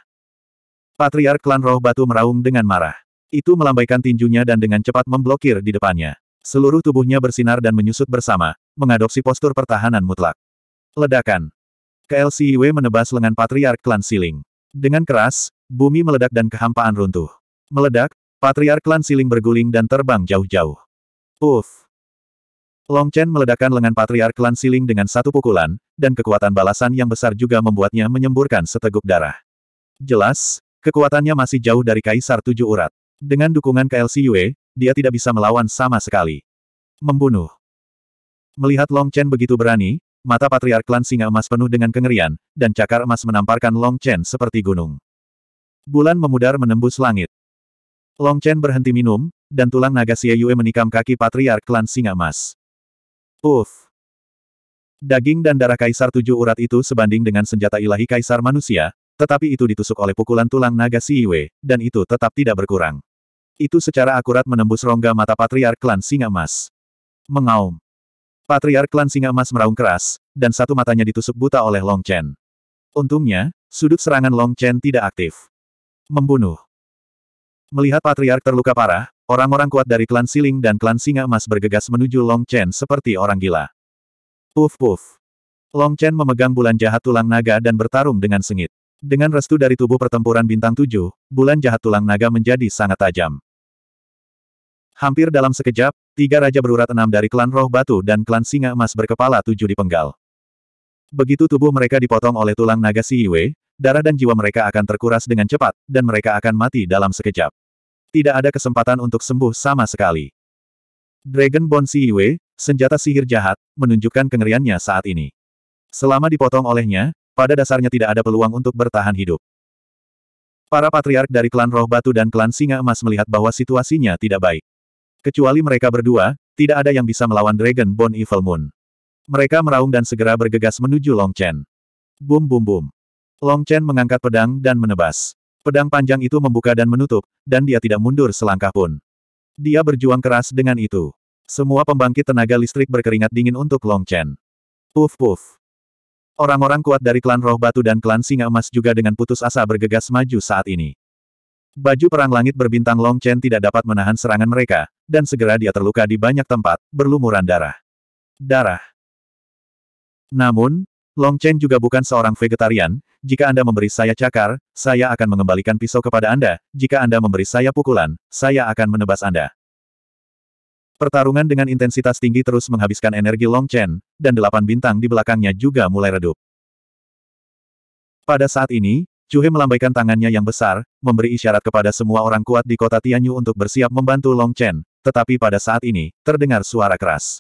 Patriark Klan Roh Batu meraung dengan marah. Itu melambaikan tinjunya dan dengan cepat memblokir di depannya. Seluruh tubuhnya bersinar dan menyusut bersama, mengadopsi postur pertahanan mutlak. Ledakan. KLCIW menebas lengan Patriark Klan Siling. Dengan keras, bumi meledak dan kehampaan runtuh. Meledak, Patriark Klan Siling berguling dan terbang jauh-jauh. Uff! Long Chen meledakkan lengan Patriark Klan Siling dengan satu pukulan, dan kekuatan balasan yang besar juga membuatnya menyemburkan seteguk darah. Jelas, kekuatannya masih jauh dari Kaisar Tujuh Urat. Dengan dukungan KLCIW, dia tidak bisa melawan sama sekali. Membunuh. Melihat Long Chen begitu berani, Mata Patriark Klan Singa Emas penuh dengan kengerian, dan cakar emas menamparkan Long Chen seperti gunung. Bulan memudar menembus langit. Long Chen berhenti minum, dan tulang naga Xie Yue menikam kaki Patriark Klan Singa Emas. Uff! Daging dan darah Kaisar Tujuh Urat itu sebanding dengan senjata ilahi Kaisar Manusia, tetapi itu ditusuk oleh pukulan tulang naga Yue, dan itu tetap tidak berkurang. Itu secara akurat menembus rongga mata Patriark Klan Singa Emas. Mengaum. Patriark klan singa emas meraung keras, dan satu matanya ditusuk buta oleh Long Chen. Untungnya, sudut serangan Long Chen tidak aktif. Membunuh. Melihat Patriark terluka parah, orang-orang kuat dari klan Siling dan klan Singa Emas bergegas menuju Long Chen seperti orang gila. Puf puf. Long Chen memegang bulan jahat tulang naga dan bertarung dengan sengit. Dengan restu dari tubuh pertempuran bintang tujuh, bulan jahat tulang naga menjadi sangat tajam. Hampir dalam sekejap, tiga raja berurat enam dari klan roh batu dan klan singa emas berkepala tujuh dipenggal. Begitu tubuh mereka dipotong oleh tulang naga Siwe, darah dan jiwa mereka akan terkuras dengan cepat, dan mereka akan mati dalam sekejap. Tidak ada kesempatan untuk sembuh sama sekali. Dragon Bone Siwe, senjata sihir jahat, menunjukkan kengeriannya saat ini. Selama dipotong olehnya, pada dasarnya tidak ada peluang untuk bertahan hidup. Para patriark dari klan roh batu dan klan singa emas melihat bahwa situasinya tidak baik. Kecuali mereka berdua, tidak ada yang bisa melawan Dragon Bone Evil Moon. Mereka meraung dan segera bergegas menuju Long Chen. Bum bum bum. Long Chen mengangkat pedang dan menebas. Pedang panjang itu membuka dan menutup, dan dia tidak mundur selangkah pun. Dia berjuang keras dengan itu. Semua pembangkit tenaga listrik berkeringat dingin untuk Long Chen. Puf puf. Orang-orang kuat dari klan roh batu dan klan singa emas juga dengan putus asa bergegas maju saat ini. Baju perang langit berbintang Long Chen tidak dapat menahan serangan mereka, dan segera dia terluka di banyak tempat, berlumuran darah. Darah. Namun, Long Chen juga bukan seorang vegetarian, jika Anda memberi saya cakar, saya akan mengembalikan pisau kepada Anda, jika Anda memberi saya pukulan, saya akan menebas Anda. Pertarungan dengan intensitas tinggi terus menghabiskan energi Long Chen, dan delapan bintang di belakangnya juga mulai redup. Pada saat ini, Cuhe melambaikan tangannya yang besar, memberi isyarat kepada semua orang kuat di kota Tianyu untuk bersiap membantu Long Chen, tetapi pada saat ini, terdengar suara keras.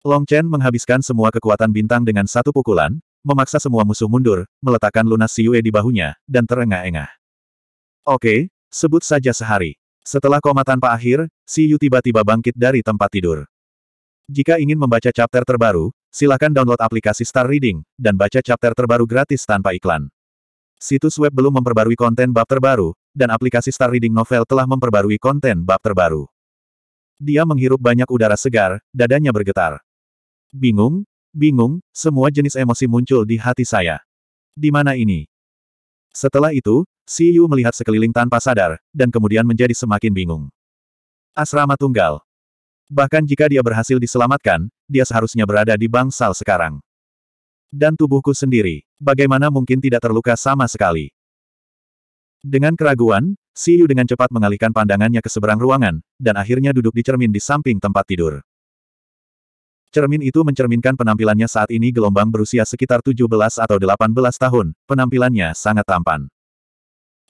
Long Chen menghabiskan semua kekuatan bintang dengan satu pukulan, memaksa semua musuh mundur, meletakkan lunas Yue di bahunya, dan terengah-engah. Oke, sebut saja sehari. Setelah koma tanpa akhir, Si Yu tiba-tiba bangkit dari tempat tidur. Jika ingin membaca chapter terbaru, silakan download aplikasi Star Reading, dan baca chapter terbaru gratis tanpa iklan. Situs web belum memperbarui konten bab terbaru, dan aplikasi Star Reading Novel telah memperbarui konten bab terbaru. Dia menghirup banyak udara segar, dadanya bergetar. Bingung, bingung, semua jenis emosi muncul di hati saya. Di mana ini? Setelah itu, Si Yu melihat sekeliling tanpa sadar, dan kemudian menjadi semakin bingung. Asrama tunggal. Bahkan jika dia berhasil diselamatkan, dia seharusnya berada di bangsal sekarang. Dan tubuhku sendiri, bagaimana mungkin tidak terluka sama sekali? Dengan keraguan, Si Yu dengan cepat mengalihkan pandangannya ke seberang ruangan, dan akhirnya duduk di cermin di samping tempat tidur. Cermin itu mencerminkan penampilannya saat ini gelombang berusia sekitar 17 atau 18 tahun, penampilannya sangat tampan.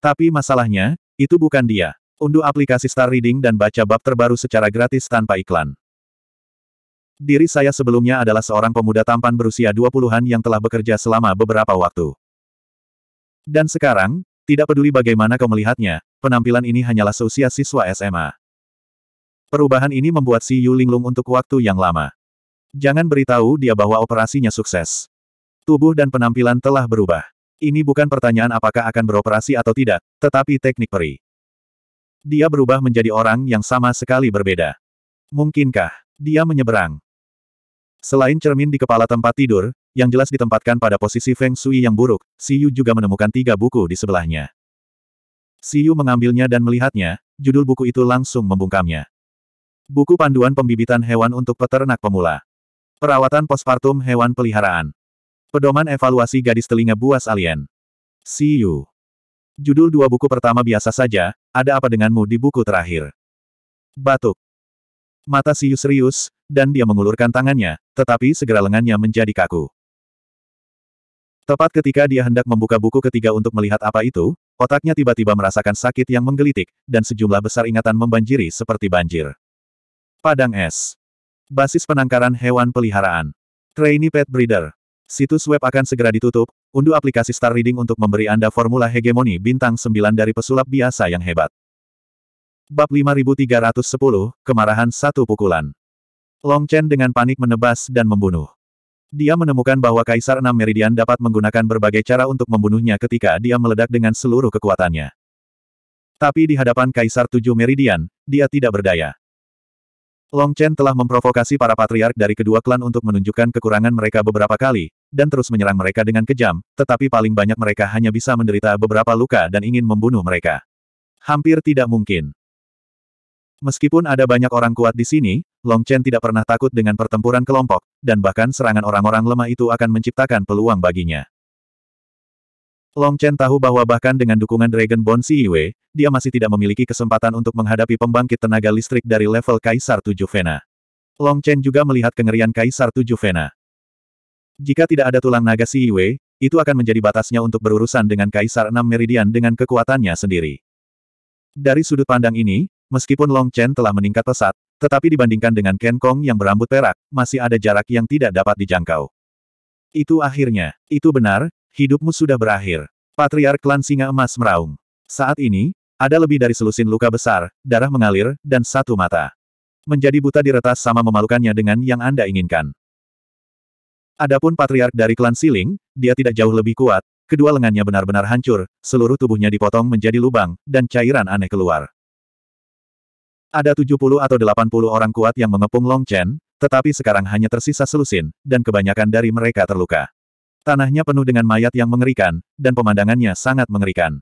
Tapi masalahnya, itu bukan dia. Unduh aplikasi Star Reading dan baca bab terbaru secara gratis tanpa iklan. Diri saya sebelumnya adalah seorang pemuda tampan berusia 20-an yang telah bekerja selama beberapa waktu. Dan sekarang, tidak peduli bagaimana kau melihatnya, penampilan ini hanyalah seusia siswa SMA. Perubahan ini membuat si Yu linglung untuk waktu yang lama. Jangan beritahu dia bahwa operasinya sukses. Tubuh dan penampilan telah berubah. Ini bukan pertanyaan apakah akan beroperasi atau tidak, tetapi teknik peri. Dia berubah menjadi orang yang sama sekali berbeda. Mungkinkah dia menyeberang? Selain cermin di kepala tempat tidur, yang jelas ditempatkan pada posisi Feng Shui yang buruk, Si Yu juga menemukan tiga buku di sebelahnya. Si Yu mengambilnya dan melihatnya, judul buku itu langsung membungkamnya. Buku Panduan Pembibitan Hewan untuk Peternak Pemula. Perawatan Postpartum Hewan Peliharaan. Pedoman Evaluasi Gadis Telinga Buas Alien. Si Yu. Judul dua buku pertama biasa saja, ada apa denganmu di buku terakhir? Batuk. Mata Siyu serius, dan dia mengulurkan tangannya, tetapi segera lengannya menjadi kaku. Tepat ketika dia hendak membuka buku ketiga untuk melihat apa itu, otaknya tiba-tiba merasakan sakit yang menggelitik, dan sejumlah besar ingatan membanjiri seperti banjir. Padang es. Basis penangkaran hewan peliharaan. Trainee Pet Breeder. Situs web akan segera ditutup, unduh aplikasi Star Reading untuk memberi Anda formula hegemoni bintang 9 dari pesulap biasa yang hebat. Bab 5310, Kemarahan Satu Pukulan. Long Chen dengan panik menebas dan membunuh. Dia menemukan bahwa Kaisar Enam Meridian dapat menggunakan berbagai cara untuk membunuhnya ketika dia meledak dengan seluruh kekuatannya. Tapi di hadapan Kaisar Tujuh Meridian, dia tidak berdaya. Long Chen telah memprovokasi para patriark dari kedua klan untuk menunjukkan kekurangan mereka beberapa kali, dan terus menyerang mereka dengan kejam, tetapi paling banyak mereka hanya bisa menderita beberapa luka dan ingin membunuh mereka. Hampir tidak mungkin. Meskipun ada banyak orang kuat di sini, Long Chen tidak pernah takut dengan pertempuran kelompok, dan bahkan serangan orang-orang lemah itu akan menciptakan peluang baginya. Long Chen tahu bahwa bahkan dengan dukungan Dragon Bone Yue, dia masih tidak memiliki kesempatan untuk menghadapi pembangkit tenaga listrik dari level Kaisar Tujuh Vena. Long Chen juga melihat kengerian Kaisar Tujuh Vena. Jika tidak ada tulang naga Yue, itu akan menjadi batasnya untuk berurusan dengan Kaisar Enam Meridian dengan kekuatannya sendiri. Dari sudut pandang ini, meskipun Long Chen telah meningkat pesat, tetapi dibandingkan dengan Ken Kong yang berambut perak, masih ada jarak yang tidak dapat dijangkau. Itu akhirnya, itu benar, Hidupmu sudah berakhir. Patriark klan singa emas meraung. Saat ini, ada lebih dari selusin luka besar, darah mengalir, dan satu mata. Menjadi buta diretas sama memalukannya dengan yang Anda inginkan. Adapun patriark dari klan Siling, dia tidak jauh lebih kuat, kedua lengannya benar-benar hancur, seluruh tubuhnya dipotong menjadi lubang, dan cairan aneh keluar. Ada 70 atau 80 orang kuat yang mengepung Long Chen, tetapi sekarang hanya tersisa selusin, dan kebanyakan dari mereka terluka. Tanahnya penuh dengan mayat yang mengerikan, dan pemandangannya sangat mengerikan.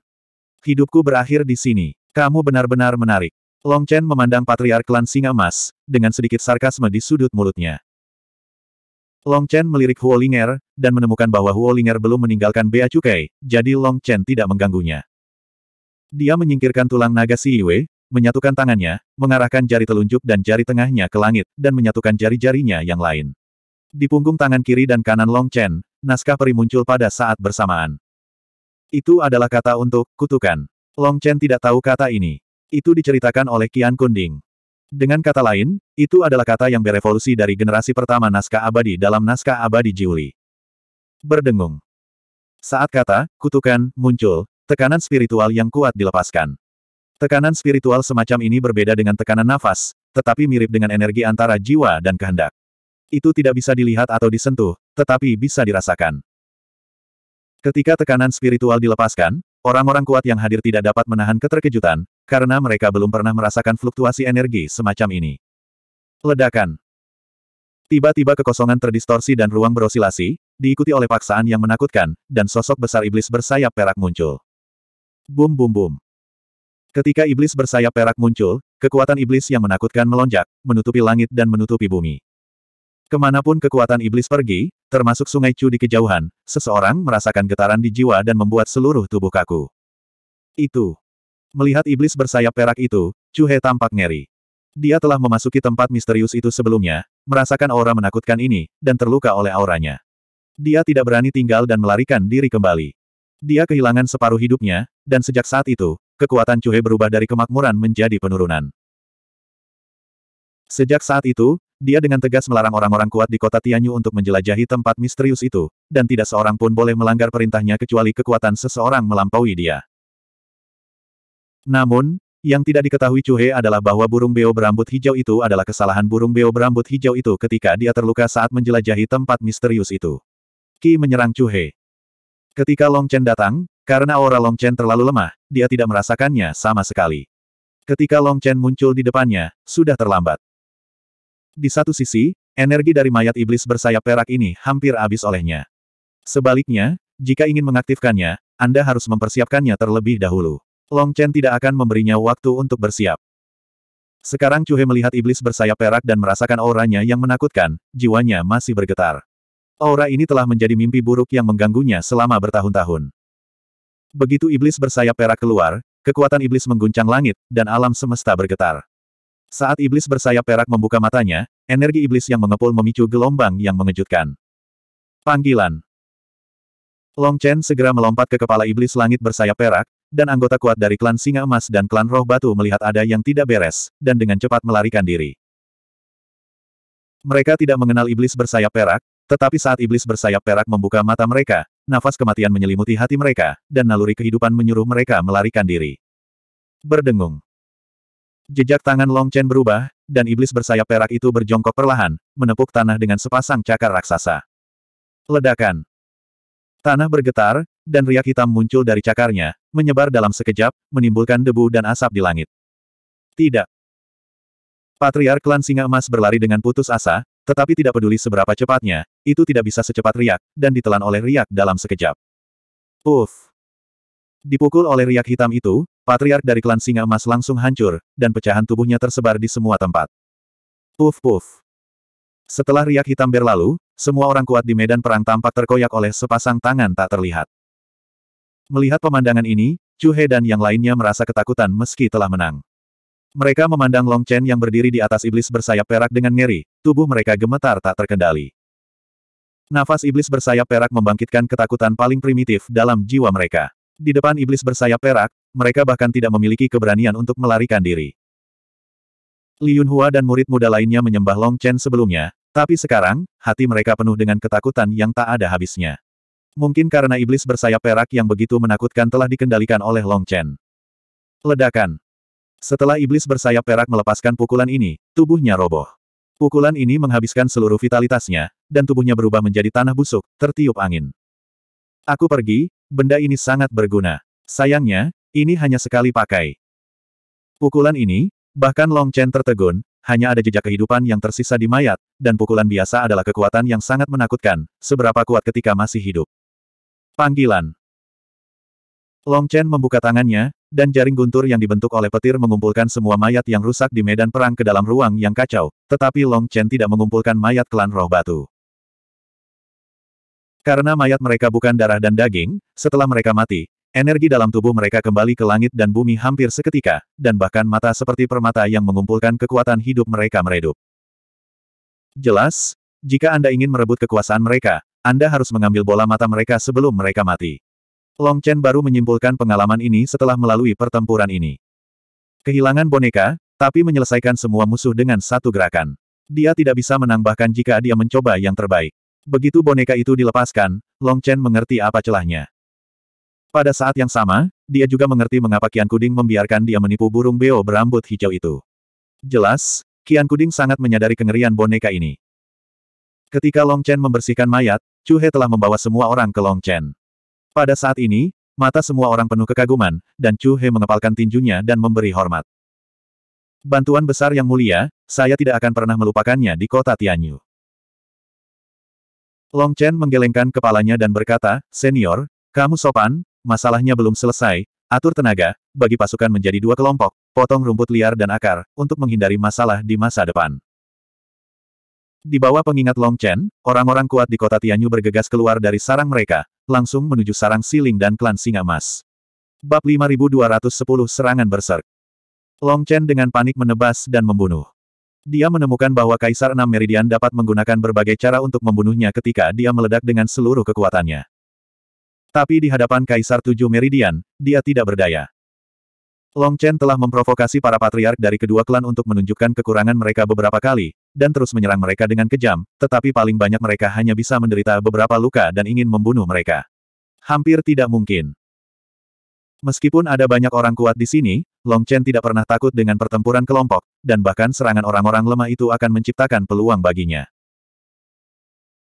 Hidupku berakhir di sini. Kamu benar-benar menarik. Long Chen memandang patriark klan singa emas, dengan sedikit sarkasme di sudut mulutnya. Long Chen melirik Huo Linger, dan menemukan bahwa Huo Linger belum meninggalkan Bea Cukai, jadi Long Chen tidak mengganggunya. Dia menyingkirkan tulang naga Si Yue, menyatukan tangannya, mengarahkan jari telunjuk dan jari tengahnya ke langit, dan menyatukan jari-jarinya yang lain. Di punggung tangan kiri dan kanan Long Chen, naskah peri muncul pada saat bersamaan. Itu adalah kata untuk kutukan. Long Chen tidak tahu kata ini. Itu diceritakan oleh Qian Kunding. Dengan kata lain, itu adalah kata yang berevolusi dari generasi pertama naskah abadi dalam naskah abadi Jiuli. Berdengung. Saat kata, kutukan, muncul, tekanan spiritual yang kuat dilepaskan. Tekanan spiritual semacam ini berbeda dengan tekanan nafas, tetapi mirip dengan energi antara jiwa dan kehendak. Itu tidak bisa dilihat atau disentuh, tetapi bisa dirasakan. Ketika tekanan spiritual dilepaskan, orang-orang kuat yang hadir tidak dapat menahan keterkejutan, karena mereka belum pernah merasakan fluktuasi energi semacam ini. Ledakan. Tiba-tiba kekosongan terdistorsi dan ruang berosilasi, diikuti oleh paksaan yang menakutkan, dan sosok besar iblis bersayap perak muncul. Bum bum bum. Ketika iblis bersayap perak muncul, kekuatan iblis yang menakutkan melonjak, menutupi langit dan menutupi bumi. Ke mana pun kekuatan iblis pergi, termasuk sungai Chu di kejauhan, seseorang merasakan getaran di jiwa dan membuat seluruh tubuh kaku. Itu. Melihat iblis bersayap perak itu, Chu He tampak ngeri. Dia telah memasuki tempat misterius itu sebelumnya, merasakan aura menakutkan ini, dan terluka oleh auranya. Dia tidak berani tinggal dan melarikan diri kembali. Dia kehilangan separuh hidupnya, dan sejak saat itu, kekuatan Chu He berubah dari kemakmuran menjadi penurunan. Sejak saat itu, dia dengan tegas melarang orang-orang kuat di kota Tianyu untuk menjelajahi tempat misterius itu, dan tidak seorang pun boleh melanggar perintahnya kecuali kekuatan seseorang melampaui dia. Namun, yang tidak diketahui Cuhe adalah bahwa burung beo berambut hijau itu adalah kesalahan burung beo berambut hijau itu ketika dia terluka saat menjelajahi tempat misterius itu. Qi menyerang Cuhe. Ketika Long Chen datang, karena aura Long Chen terlalu lemah, dia tidak merasakannya sama sekali. Ketika Long Chen muncul di depannya, sudah terlambat. Di satu sisi, energi dari mayat iblis bersayap perak ini hampir habis olehnya. Sebaliknya, jika ingin mengaktifkannya, Anda harus mempersiapkannya terlebih dahulu. Long Chen tidak akan memberinya waktu untuk bersiap. Sekarang Cuhe melihat iblis bersayap perak dan merasakan auranya yang menakutkan, jiwanya masih bergetar. Aura ini telah menjadi mimpi buruk yang mengganggunya selama bertahun-tahun. Begitu iblis bersayap perak keluar, kekuatan iblis mengguncang langit, dan alam semesta bergetar. Saat iblis bersayap perak membuka matanya, energi iblis yang mengepul memicu gelombang yang mengejutkan. Panggilan. Long Chen segera melompat ke kepala iblis langit bersayap perak, dan anggota kuat dari klan Singa Emas dan klan Roh Batu melihat ada yang tidak beres, dan dengan cepat melarikan diri. Mereka tidak mengenal iblis bersayap perak, tetapi saat iblis bersayap perak membuka mata mereka, nafas kematian menyelimuti hati mereka, dan naluri kehidupan menyuruh mereka melarikan diri. Berdengung. Jejak tangan Long Chen berubah, dan iblis bersayap perak itu berjongkok perlahan, menepuk tanah dengan sepasang cakar raksasa. Ledakan. Tanah bergetar, dan riak hitam muncul dari cakarnya, menyebar dalam sekejap, menimbulkan debu dan asap di langit. Tidak. Patriark klan singa emas berlari dengan putus asa, tetapi tidak peduli seberapa cepatnya, itu tidak bisa secepat riak, dan ditelan oleh riak dalam sekejap. Uff. Dipukul oleh riak hitam itu, Patriark dari klan singa emas langsung hancur, dan pecahan tubuhnya tersebar di semua tempat. Puf puf. Setelah riak hitam berlalu, semua orang kuat di medan perang tampak terkoyak oleh sepasang tangan tak terlihat. Melihat pemandangan ini, Chu He dan yang lainnya merasa ketakutan meski telah menang. Mereka memandang Long Chen yang berdiri di atas iblis bersayap perak dengan ngeri, tubuh mereka gemetar tak terkendali. Nafas iblis bersayap perak membangkitkan ketakutan paling primitif dalam jiwa mereka. Di depan iblis bersayap perak, mereka bahkan tidak memiliki keberanian untuk melarikan diri. Li Yunhua dan murid muda lainnya menyembah Long Chen sebelumnya, tapi sekarang, hati mereka penuh dengan ketakutan yang tak ada habisnya. Mungkin karena iblis bersayap perak yang begitu menakutkan telah dikendalikan oleh Long Chen. Ledakan. Setelah iblis bersayap perak melepaskan pukulan ini, tubuhnya roboh. Pukulan ini menghabiskan seluruh vitalitasnya, dan tubuhnya berubah menjadi tanah busuk, tertiup angin. Aku pergi, Benda ini sangat berguna. Sayangnya, ini hanya sekali pakai. Pukulan ini, bahkan Long Chen tertegun, hanya ada jejak kehidupan yang tersisa di mayat, dan pukulan biasa adalah kekuatan yang sangat menakutkan, seberapa kuat ketika masih hidup. Panggilan Long Chen membuka tangannya, dan jaring guntur yang dibentuk oleh petir mengumpulkan semua mayat yang rusak di medan perang ke dalam ruang yang kacau, tetapi Long Chen tidak mengumpulkan mayat klan roh batu. Karena mayat mereka bukan darah dan daging, setelah mereka mati, energi dalam tubuh mereka kembali ke langit dan bumi hampir seketika, dan bahkan mata seperti permata yang mengumpulkan kekuatan hidup mereka meredup. Jelas, jika Anda ingin merebut kekuasaan mereka, Anda harus mengambil bola mata mereka sebelum mereka mati. Long Chen baru menyimpulkan pengalaman ini setelah melalui pertempuran ini. Kehilangan boneka, tapi menyelesaikan semua musuh dengan satu gerakan. Dia tidak bisa menang bahkan jika dia mencoba yang terbaik. Begitu boneka itu dilepaskan, Long Chen mengerti apa celahnya. Pada saat yang sama, dia juga mengerti mengapa Kian Kuding membiarkan dia menipu burung beo berambut hijau itu. Jelas, Kian Kuding sangat menyadari kengerian boneka ini. Ketika Long Chen membersihkan mayat, Chu He telah membawa semua orang ke Long Chen. Pada saat ini, mata semua orang penuh kekaguman, dan Chu He mengepalkan tinjunya dan memberi hormat. Bantuan besar yang mulia, saya tidak akan pernah melupakannya di kota Tianyu. Long Chen menggelengkan kepalanya dan berkata, Senior, kamu sopan, masalahnya belum selesai, atur tenaga, bagi pasukan menjadi dua kelompok, potong rumput liar dan akar, untuk menghindari masalah di masa depan. Di bawah pengingat Long Chen, orang-orang kuat di kota Tianyu bergegas keluar dari sarang mereka, langsung menuju sarang Siling dan klan Singa Emas. Bab 5210 Serangan Berserk Long Chen dengan panik menebas dan membunuh. Dia menemukan bahwa Kaisar Enam Meridian dapat menggunakan berbagai cara untuk membunuhnya ketika dia meledak dengan seluruh kekuatannya. Tapi di hadapan Kaisar Tujuh Meridian, dia tidak berdaya. Long Chen telah memprovokasi para patriark dari kedua klan untuk menunjukkan kekurangan mereka beberapa kali, dan terus menyerang mereka dengan kejam, tetapi paling banyak mereka hanya bisa menderita beberapa luka dan ingin membunuh mereka. Hampir tidak mungkin. Meskipun ada banyak orang kuat di sini, Long Chen tidak pernah takut dengan pertempuran kelompok, dan bahkan serangan orang-orang lemah itu akan menciptakan peluang baginya.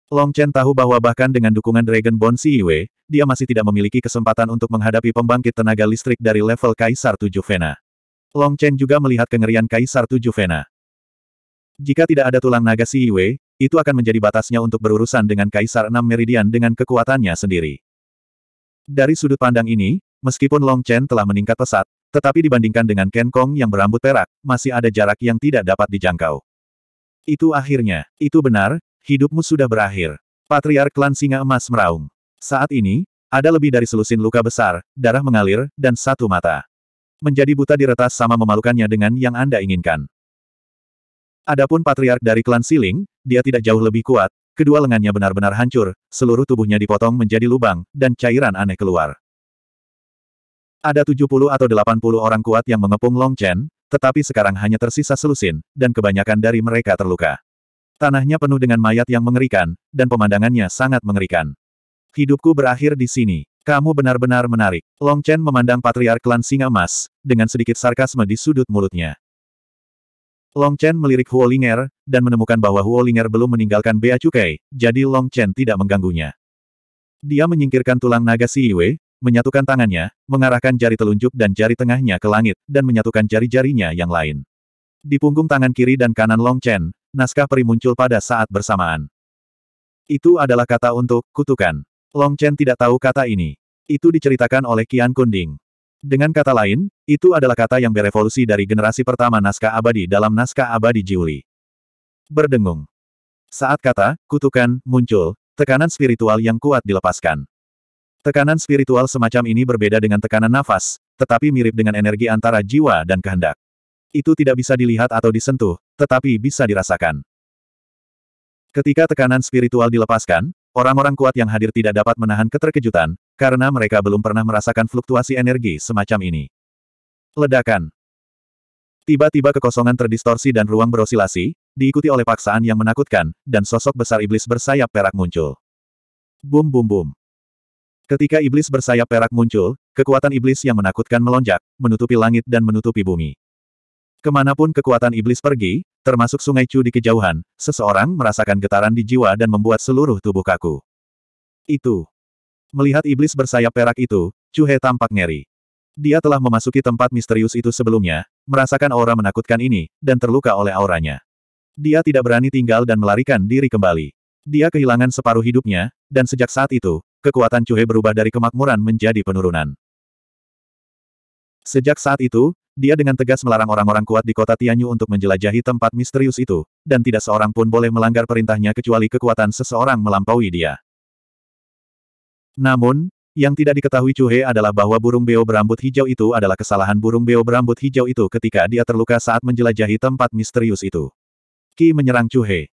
Long Chen tahu bahwa bahkan dengan dukungan Dragon Bone Yue, dia masih tidak memiliki kesempatan untuk menghadapi pembangkit tenaga listrik dari level Kaisar Tujuh Vena. Long Chen juga melihat kengerian Kaisar Tujuh Vena. Jika tidak ada tulang naga Yue, itu akan menjadi batasnya untuk berurusan dengan Kaisar Enam Meridian dengan kekuatannya sendiri. Dari sudut pandang ini, meskipun Long Chen telah meningkat pesat, tetapi dibandingkan dengan Ken Kong yang berambut perak, masih ada jarak yang tidak dapat dijangkau. Itu akhirnya, itu benar, Hidupmu sudah berakhir. Patriark klan singa emas meraung. Saat ini, ada lebih dari selusin luka besar, darah mengalir, dan satu mata. Menjadi buta di retas sama memalukannya dengan yang Anda inginkan. Adapun patriark dari klan Siling, dia tidak jauh lebih kuat, kedua lengannya benar-benar hancur, seluruh tubuhnya dipotong menjadi lubang, dan cairan aneh keluar. Ada 70 atau 80 orang kuat yang mengepung Long Chen, tetapi sekarang hanya tersisa selusin, dan kebanyakan dari mereka terluka. Tanahnya penuh dengan mayat yang mengerikan, dan pemandangannya sangat mengerikan. Hidupku berakhir di sini. Kamu benar-benar menarik. Long Chen memandang patriark klan singa emas, dengan sedikit sarkasme di sudut mulutnya. Long Chen melirik Huo Linger, dan menemukan bahwa Huo Linger belum meninggalkan Bea Cukai, jadi Long Chen tidak mengganggunya. Dia menyingkirkan tulang naga Si Yue, menyatukan tangannya, mengarahkan jari telunjuk dan jari tengahnya ke langit, dan menyatukan jari-jarinya yang lain. Di punggung tangan kiri dan kanan Long Chen, naskah peri muncul pada saat bersamaan. Itu adalah kata untuk kutukan. Long Chen tidak tahu kata ini. Itu diceritakan oleh Qian Kunding. Dengan kata lain, itu adalah kata yang berevolusi dari generasi pertama naskah abadi dalam naskah abadi Jiuli. Berdengung. Saat kata, kutukan, muncul, tekanan spiritual yang kuat dilepaskan. Tekanan spiritual semacam ini berbeda dengan tekanan nafas, tetapi mirip dengan energi antara jiwa dan kehendak. Itu tidak bisa dilihat atau disentuh, tetapi bisa dirasakan. Ketika tekanan spiritual dilepaskan, orang-orang kuat yang hadir tidak dapat menahan keterkejutan, karena mereka belum pernah merasakan fluktuasi energi semacam ini. Ledakan. Tiba-tiba kekosongan terdistorsi dan ruang berosilasi, diikuti oleh paksaan yang menakutkan, dan sosok besar iblis bersayap perak muncul. Bum bum bum. Ketika iblis bersayap perak muncul, kekuatan iblis yang menakutkan melonjak, menutupi langit dan menutupi bumi. Ke mana pun kekuatan iblis pergi, termasuk sungai Chu di kejauhan, seseorang merasakan getaran di jiwa dan membuat seluruh tubuh kaku. Itu. Melihat iblis bersayap perak itu, Chu He tampak ngeri. Dia telah memasuki tempat misterius itu sebelumnya, merasakan aura menakutkan ini, dan terluka oleh auranya. Dia tidak berani tinggal dan melarikan diri kembali. Dia kehilangan separuh hidupnya, dan sejak saat itu, kekuatan Chu He berubah dari kemakmuran menjadi penurunan. Sejak saat itu, dia dengan tegas melarang orang-orang kuat di kota Tianyu untuk menjelajahi tempat misterius itu, dan tidak seorang pun boleh melanggar perintahnya kecuali kekuatan seseorang melampaui dia. Namun, yang tidak diketahui He adalah bahwa burung beo berambut hijau itu adalah kesalahan burung beo berambut hijau itu ketika dia terluka saat menjelajahi tempat misterius itu. Qi menyerang He.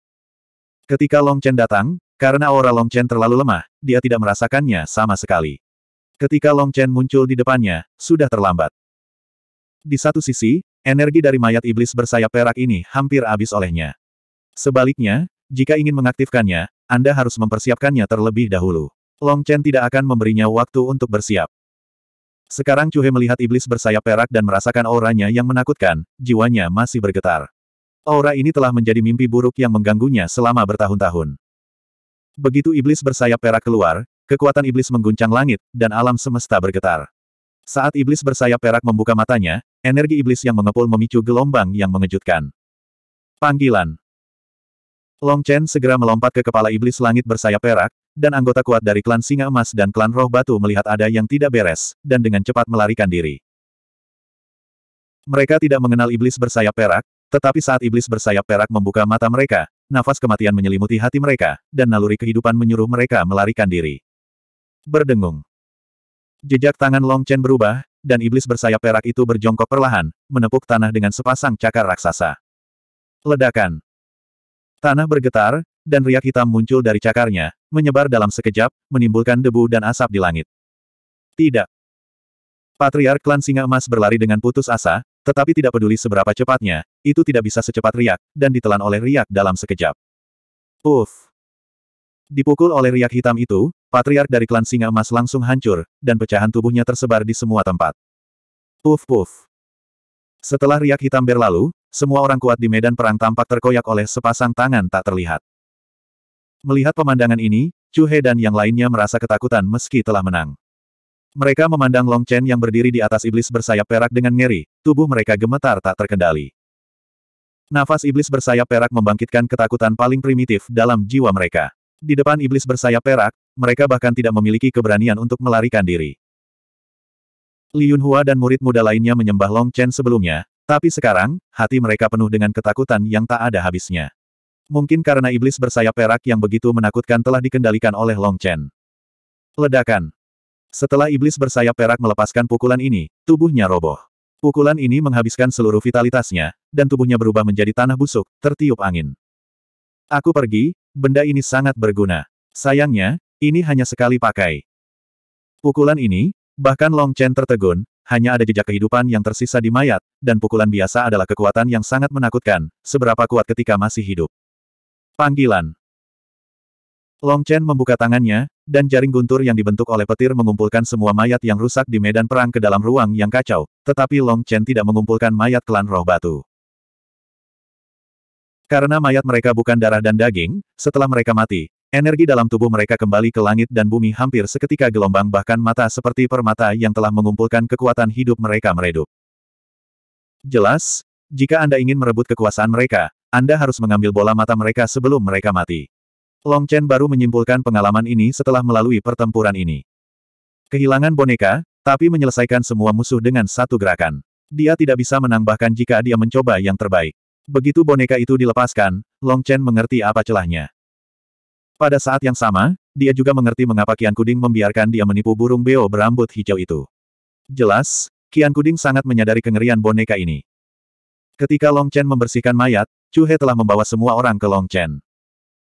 Ketika Long Chen datang, karena aura Long Chen terlalu lemah, dia tidak merasakannya sama sekali. Ketika Long Chen muncul di depannya, sudah terlambat. Di satu sisi, energi dari mayat iblis bersayap perak ini hampir habis olehnya. Sebaliknya, jika ingin mengaktifkannya, Anda harus mempersiapkannya terlebih dahulu. Long Chen tidak akan memberinya waktu untuk bersiap. Sekarang Chu He melihat iblis bersayap perak dan merasakan auranya yang menakutkan, jiwanya masih bergetar. Aura ini telah menjadi mimpi buruk yang mengganggunya selama bertahun-tahun. Begitu iblis bersayap perak keluar, kekuatan iblis mengguncang langit, dan alam semesta bergetar. Saat iblis bersayap perak membuka matanya, energi iblis yang mengepul memicu gelombang yang mengejutkan. Panggilan Long Chen segera melompat ke kepala iblis langit bersayap perak, dan anggota kuat dari klan Singa Emas dan klan Roh Batu melihat ada yang tidak beres, dan dengan cepat melarikan diri. Mereka tidak mengenal iblis bersayap perak, tetapi saat iblis bersayap perak membuka mata mereka, nafas kematian menyelimuti hati mereka, dan naluri kehidupan menyuruh mereka melarikan diri. Berdengung. Jejak tangan Long Chen berubah, dan iblis bersayap perak itu berjongkok perlahan, menepuk tanah dengan sepasang cakar raksasa. Ledakan. Tanah bergetar, dan riak hitam muncul dari cakarnya, menyebar dalam sekejap, menimbulkan debu dan asap di langit. Tidak. Patriark klan singa emas berlari dengan putus asa, tetapi tidak peduli seberapa cepatnya, itu tidak bisa secepat riak, dan ditelan oleh riak dalam sekejap. Uff. Dipukul oleh riak hitam itu, patriark dari klan singa emas langsung hancur, dan pecahan tubuhnya tersebar di semua tempat. Puf puf. Setelah riak hitam berlalu, semua orang kuat di medan perang tampak terkoyak oleh sepasang tangan tak terlihat. Melihat pemandangan ini, Chu He dan yang lainnya merasa ketakutan meski telah menang. Mereka memandang Long Chen yang berdiri di atas iblis bersayap perak dengan ngeri, tubuh mereka gemetar tak terkendali. Nafas iblis bersayap perak membangkitkan ketakutan paling primitif dalam jiwa mereka. Di depan iblis bersayap perak, mereka bahkan tidak memiliki keberanian untuk melarikan diri. Li Yunhua dan murid muda lainnya menyembah Long Chen sebelumnya, tapi sekarang, hati mereka penuh dengan ketakutan yang tak ada habisnya. Mungkin karena iblis bersayap perak yang begitu menakutkan telah dikendalikan oleh Long Chen. Ledakan. Setelah iblis bersayap perak melepaskan pukulan ini, tubuhnya roboh. Pukulan ini menghabiskan seluruh vitalitasnya, dan tubuhnya berubah menjadi tanah busuk, tertiup angin. Aku pergi, benda ini sangat berguna. Sayangnya, ini hanya sekali pakai. Pukulan ini, bahkan Long Chen tertegun, hanya ada jejak kehidupan yang tersisa di mayat, dan pukulan biasa adalah kekuatan yang sangat menakutkan, seberapa kuat ketika masih hidup. Panggilan Long Chen membuka tangannya, dan jaring guntur yang dibentuk oleh petir mengumpulkan semua mayat yang rusak di medan perang ke dalam ruang yang kacau, tetapi Long Chen tidak mengumpulkan mayat klan roh batu. Karena mayat mereka bukan darah dan daging, setelah mereka mati, energi dalam tubuh mereka kembali ke langit dan bumi hampir seketika gelombang bahkan mata seperti permata yang telah mengumpulkan kekuatan hidup mereka meredup. Jelas, jika Anda ingin merebut kekuasaan mereka, Anda harus mengambil bola mata mereka sebelum mereka mati. Long Chen baru menyimpulkan pengalaman ini setelah melalui pertempuran ini. Kehilangan boneka, tapi menyelesaikan semua musuh dengan satu gerakan. Dia tidak bisa menang bahkan jika dia mencoba yang terbaik. Begitu boneka itu dilepaskan, Long Chen mengerti apa celahnya. Pada saat yang sama, dia juga mengerti mengapa Kian Kuding membiarkan dia menipu burung beo berambut hijau itu. Jelas, Kian Kuding sangat menyadari kengerian boneka ini. Ketika Long Chen membersihkan mayat, Chu He telah membawa semua orang ke Long Chen.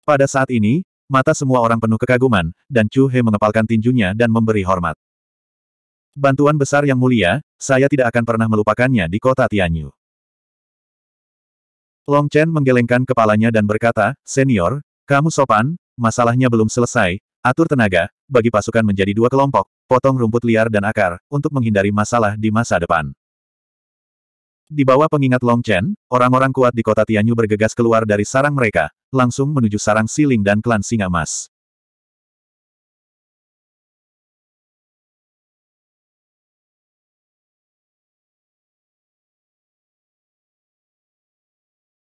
Pada saat ini, mata semua orang penuh kekaguman, dan Chu He mengepalkan tinjunya dan memberi hormat. Bantuan besar yang mulia, saya tidak akan pernah melupakannya di kota Tianyu. Long Chen menggelengkan kepalanya dan berkata, Senior, kamu sopan, masalahnya belum selesai, atur tenaga, bagi pasukan menjadi dua kelompok, potong rumput liar dan akar, untuk menghindari masalah di masa depan. Di bawah pengingat Long Chen, orang-orang kuat di kota Tianyu bergegas keluar dari sarang mereka, langsung menuju sarang Siling dan klan Singa Emas.